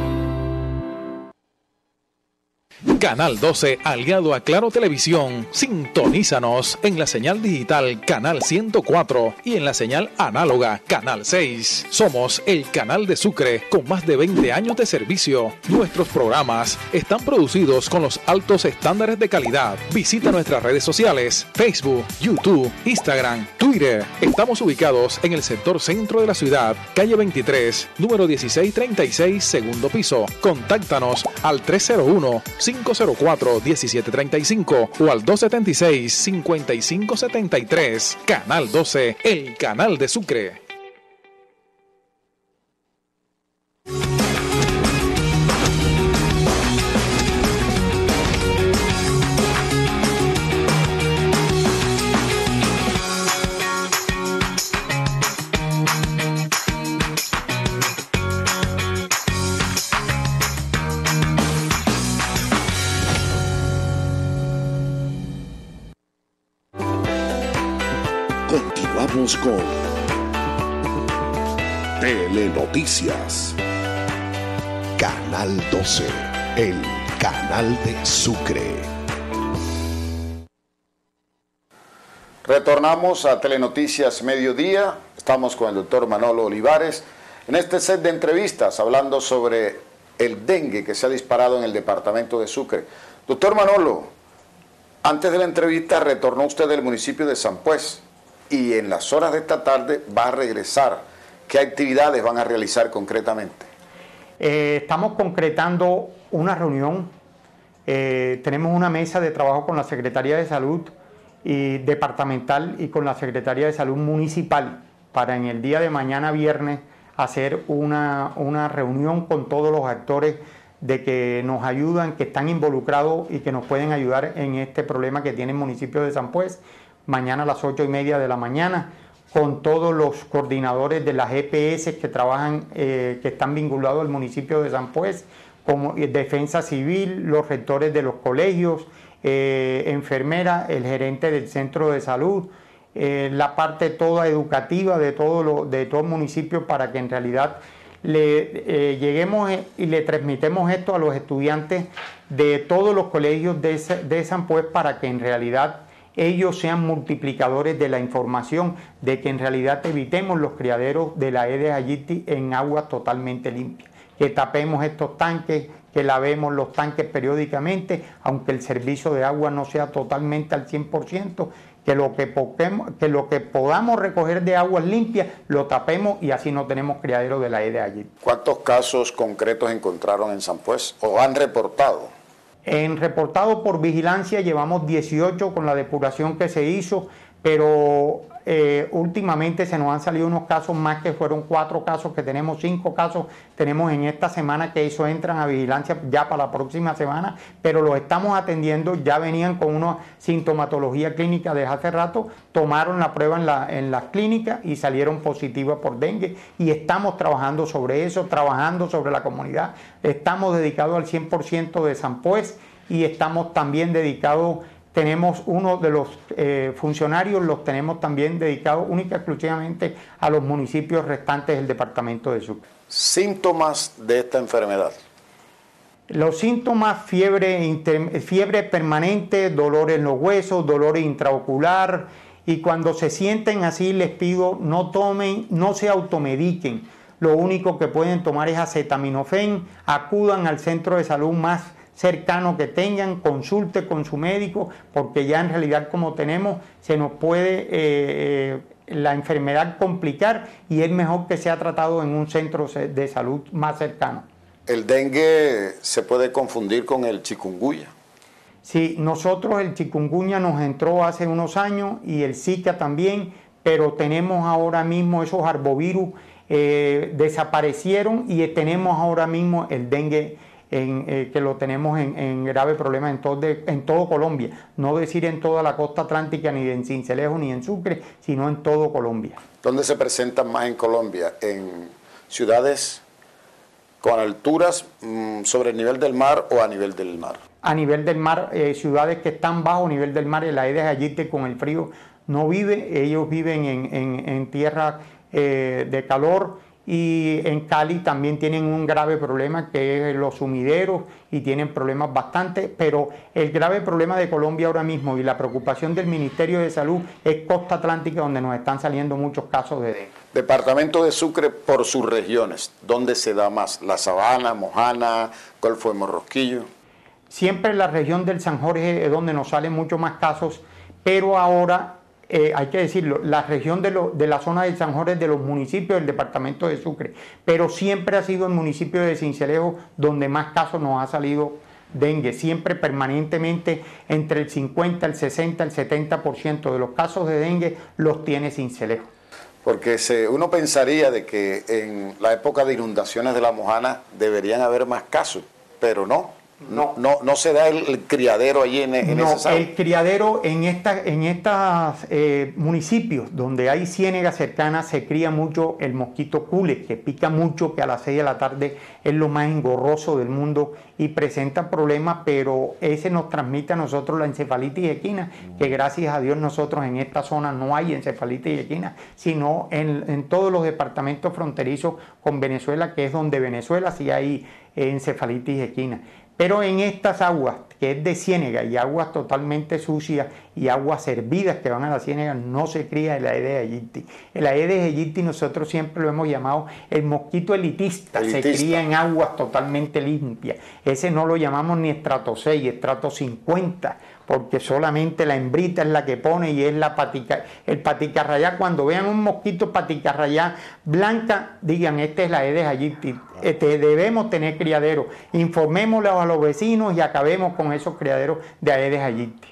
S18: Canal 12, aliado a Claro Televisión. Sintonízanos en la señal digital Canal 104 y en la señal análoga Canal 6. Somos el canal de Sucre con más de 20 años de servicio. Nuestros programas están producidos con los altos estándares de calidad. Visita nuestras redes sociales, Facebook, YouTube, Instagram, Twitter. Estamos ubicados en el sector centro de la ciudad, calle 23, número 1636, segundo piso. Contáctanos al 301 5 204-1735 o al 276-5573. Canal 12, el canal de Sucre.
S2: Telenoticias. Canal 12, el canal de Sucre.
S20: Retornamos a Telenoticias Mediodía. Estamos con el doctor Manolo Olivares en este set de entrevistas hablando sobre el dengue que se ha disparado en el departamento de Sucre. Doctor Manolo, antes de la entrevista retornó usted del municipio de San Pues y en las horas de esta tarde va a regresar. ¿Qué actividades van a realizar concretamente?
S21: Eh, estamos concretando una reunión. Eh, tenemos una mesa de trabajo con la Secretaría de Salud departamental y con la Secretaría de Salud municipal para en el día de mañana viernes hacer una, una reunión con todos los actores de que nos ayudan, que están involucrados y que nos pueden ayudar en este problema que tiene el municipio de San Pues mañana a las ocho y media de la mañana, con todos los coordinadores de las EPS que trabajan, eh, que están vinculados al municipio de San Pues, como Defensa Civil, los rectores de los colegios, eh, enfermera, el gerente del centro de salud, eh, la parte toda educativa de todo, de el municipio para que en realidad le lleguemos y le transmitemos esto a los estudiantes de todos los colegios de, de San Pues para que en realidad ellos sean multiplicadores de la información, de que en realidad evitemos los criaderos de la Aedes aegypti en agua totalmente limpia, que tapemos estos tanques, que lavemos los tanques periódicamente, aunque el servicio de agua no sea totalmente al 100%, que lo que, lo que podamos recoger de aguas limpias lo tapemos y así no tenemos criaderos de la Aedes aegypti.
S20: ¿Cuántos casos concretos encontraron en San Pues o han reportado?
S21: En reportado por vigilancia llevamos 18 con la depuración que se hizo, pero eh, últimamente se nos han salido unos casos más que fueron cuatro casos, que tenemos cinco casos, tenemos en esta semana que eso entran a vigilancia ya para la próxima semana, pero los estamos atendiendo, ya venían con una sintomatología clínica desde hace rato, tomaron la prueba en la, en las clínicas y salieron positivas por dengue y estamos trabajando sobre eso, trabajando sobre la comunidad, estamos dedicados al 100% de San Pues y estamos también dedicados tenemos uno de los eh, funcionarios, los tenemos también dedicados única y exclusivamente a los municipios restantes del departamento de Sucre.
S20: Síntomas de esta enfermedad.
S21: Los síntomas, fiebre, fiebre permanente, dolor en los huesos, dolor intraocular, y cuando se sienten así les pido no tomen, no se automediquen. Lo único que pueden tomar es acetaminofén, acudan al centro de salud más cercano que tengan, consulte con su médico, porque ya en realidad como tenemos se nos puede eh, eh, la enfermedad complicar y es mejor que sea tratado en un centro de salud más cercano.
S20: ¿El dengue se puede confundir con el chikungunya?
S21: Sí, nosotros el chikungunya nos entró hace unos años y el Zika también, pero tenemos ahora mismo esos arbovirus eh, desaparecieron y tenemos ahora mismo el dengue eh, que lo tenemos en, grave problema en todo, en todo Colombia, no decir en toda la costa atlántica, ni en Cincelejo, ni en Sucre, sino en todo Colombia.
S20: ¿Dónde se presentan más en Colombia? ¿En ciudades con alturas mm, sobre el nivel del mar o a nivel del mar?
S21: A nivel del mar, eh, ciudades que están bajo nivel del mar, el Aedes aegypti con el frío no vive, ellos viven en, tierra eh, de calor y en Cali también tienen un grave problema que es los sumideros y tienen problemas bastante, pero el grave problema de Colombia ahora mismo y la preocupación del Ministerio de Salud es costa atlántica donde nos están saliendo muchos casos de dengue.
S20: Departamento de Sucre por sus regiones, ¿dónde se da más? ¿La Sabana, Mojana, Golfo de Morrosquillo?
S21: Siempre la región del San Jorge es donde nos salen muchos más casos, pero ahora eh, hay que decirlo, la región de, la zona del San Jorge de los municipios del departamento de Sucre, pero siempre ha sido el municipio de Cincelejo donde más casos nos ha salido dengue, siempre permanentemente entre el 50, el 60, el 70% de los casos de dengue los tiene Cincelejo.
S20: Porque uno pensaría de que en la época de inundaciones de la Mojana deberían haber más casos, pero no. No, no, no se da el, criadero allí en, en
S21: no, El criadero en estos en estas, eh, municipios donde hay ciénegas cercanas se cría mucho el mosquito cule, que pica mucho, que a las 6 de la tarde es lo más engorroso del mundo y presenta problemas, pero ese nos transmite a nosotros la encefalitis equina, que gracias a Dios nosotros en esta zona no hay encefalitis equina, sino en, en todos los departamentos fronterizos con Venezuela, que es donde Venezuela sí hay encefalitis equina. Pero en estas aguas, que es de ciénega y aguas totalmente sucias y aguas hervidas que van a la ciénega, no se cría el Aedes aegypti. El Aedes aegypti nosotros siempre lo hemos llamado el mosquito elitista, se cría en aguas totalmente limpias. Ese no lo llamamos ni estrato 6, estrato 50 porque solamente la hembrita es la que pone y es la patica, el paticarrayá. Cuando vean un mosquito paticarrayá blanca, digan, este es la Aedes aegypti, este, debemos tener criaderos. Informémoslo a los vecinos y acabemos con esos criaderos de Aedes aegypti.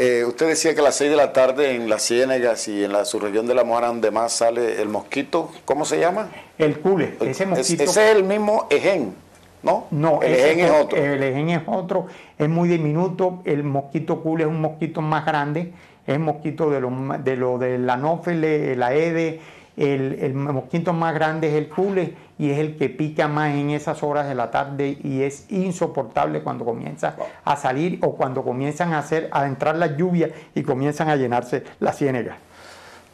S20: Eh, usted decía que a las 6 de la tarde en las Ciénegas y en la subregión de la Mojana donde más sale el mosquito, ¿cómo se llama?
S21: El cule, ese mosquito.
S20: ese es el mismo ején. ¿No?
S21: No, el ején es otro. El ején es otro, es muy diminuto. El mosquito cule es un mosquito más grande, es mosquito de lo de, lo de la anófele, la ede. El, el, mosquito más grande es el cule y es el que pica más en esas horas de la tarde y es insoportable cuando comienza a salir o cuando comienzan a hacer a entrar las lluvias y comienzan a llenarse las ciénegas.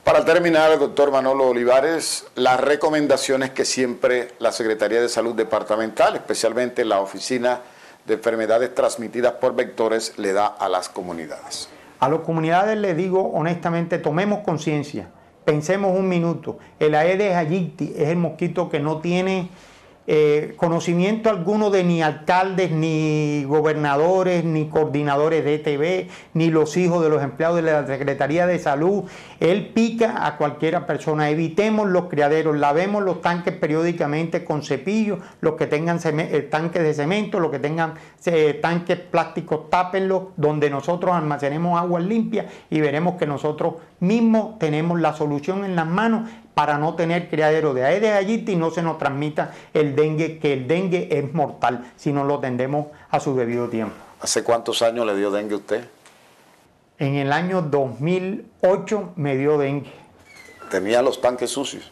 S20: Para terminar, doctor Manolo Olivares, las recomendaciones que siempre la Secretaría de Salud Departamental, especialmente la Oficina de Enfermedades Transmitidas por Vectores, le da a las comunidades.
S21: A las comunidades les digo honestamente, tomemos conciencia, pensemos un minuto. El Aedes aegypti es el mosquito que no tiene eh, conocimiento alguno de ni alcaldes, ni gobernadores, ni coordinadores de ETV, ni los hijos de los empleados de la Secretaría de Salud. Él pica a cualquiera persona. Evitemos los criaderos, lavemos los tanques periódicamente con cepillo, los que tengan eh, tanques de cemento, los que tengan eh, tanques plásticos, tápenlos, donde nosotros almacenemos agua limpia y veremos que nosotros mismos tenemos la solución en las manos para no tener criadero de Aedes aegypti y no se nos transmita el dengue, que el dengue es mortal si no lo tendemos a su debido tiempo.
S20: ¿Hace cuántos años le dio dengue usted?
S21: En el año 2008 me dio dengue.
S20: ¿Tenía los tanques sucios?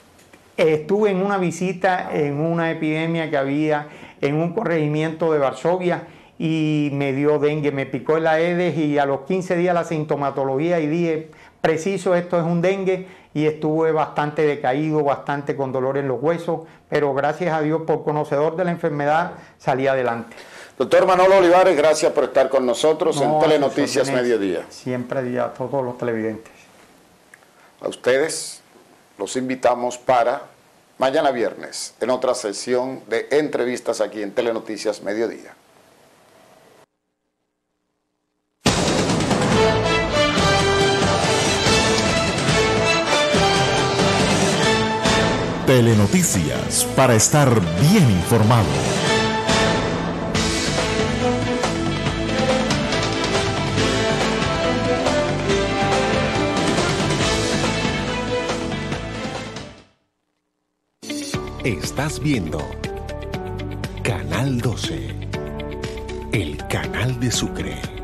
S21: Estuve en una visita en una epidemia que había en un corregimiento de Varsovia y me dio dengue, me picó en la Aedes y a los 15 días la sintomatología y dije, preciso, esto es un dengue y estuve bastante decaído, bastante con dolor en los huesos, pero gracias a Dios por conocedor de la enfermedad salí adelante.
S20: Doctor Manolo Olivares, gracias por estar con nosotros en Telenoticias Mediodía.
S21: Siempre día a todos los televidentes.
S20: A ustedes los invitamos para mañana viernes en otra sesión de entrevistas aquí en Telenoticias Mediodía.
S2: Telenoticias para estar bien informado. Estás viendo Canal 12, el canal de Sucre.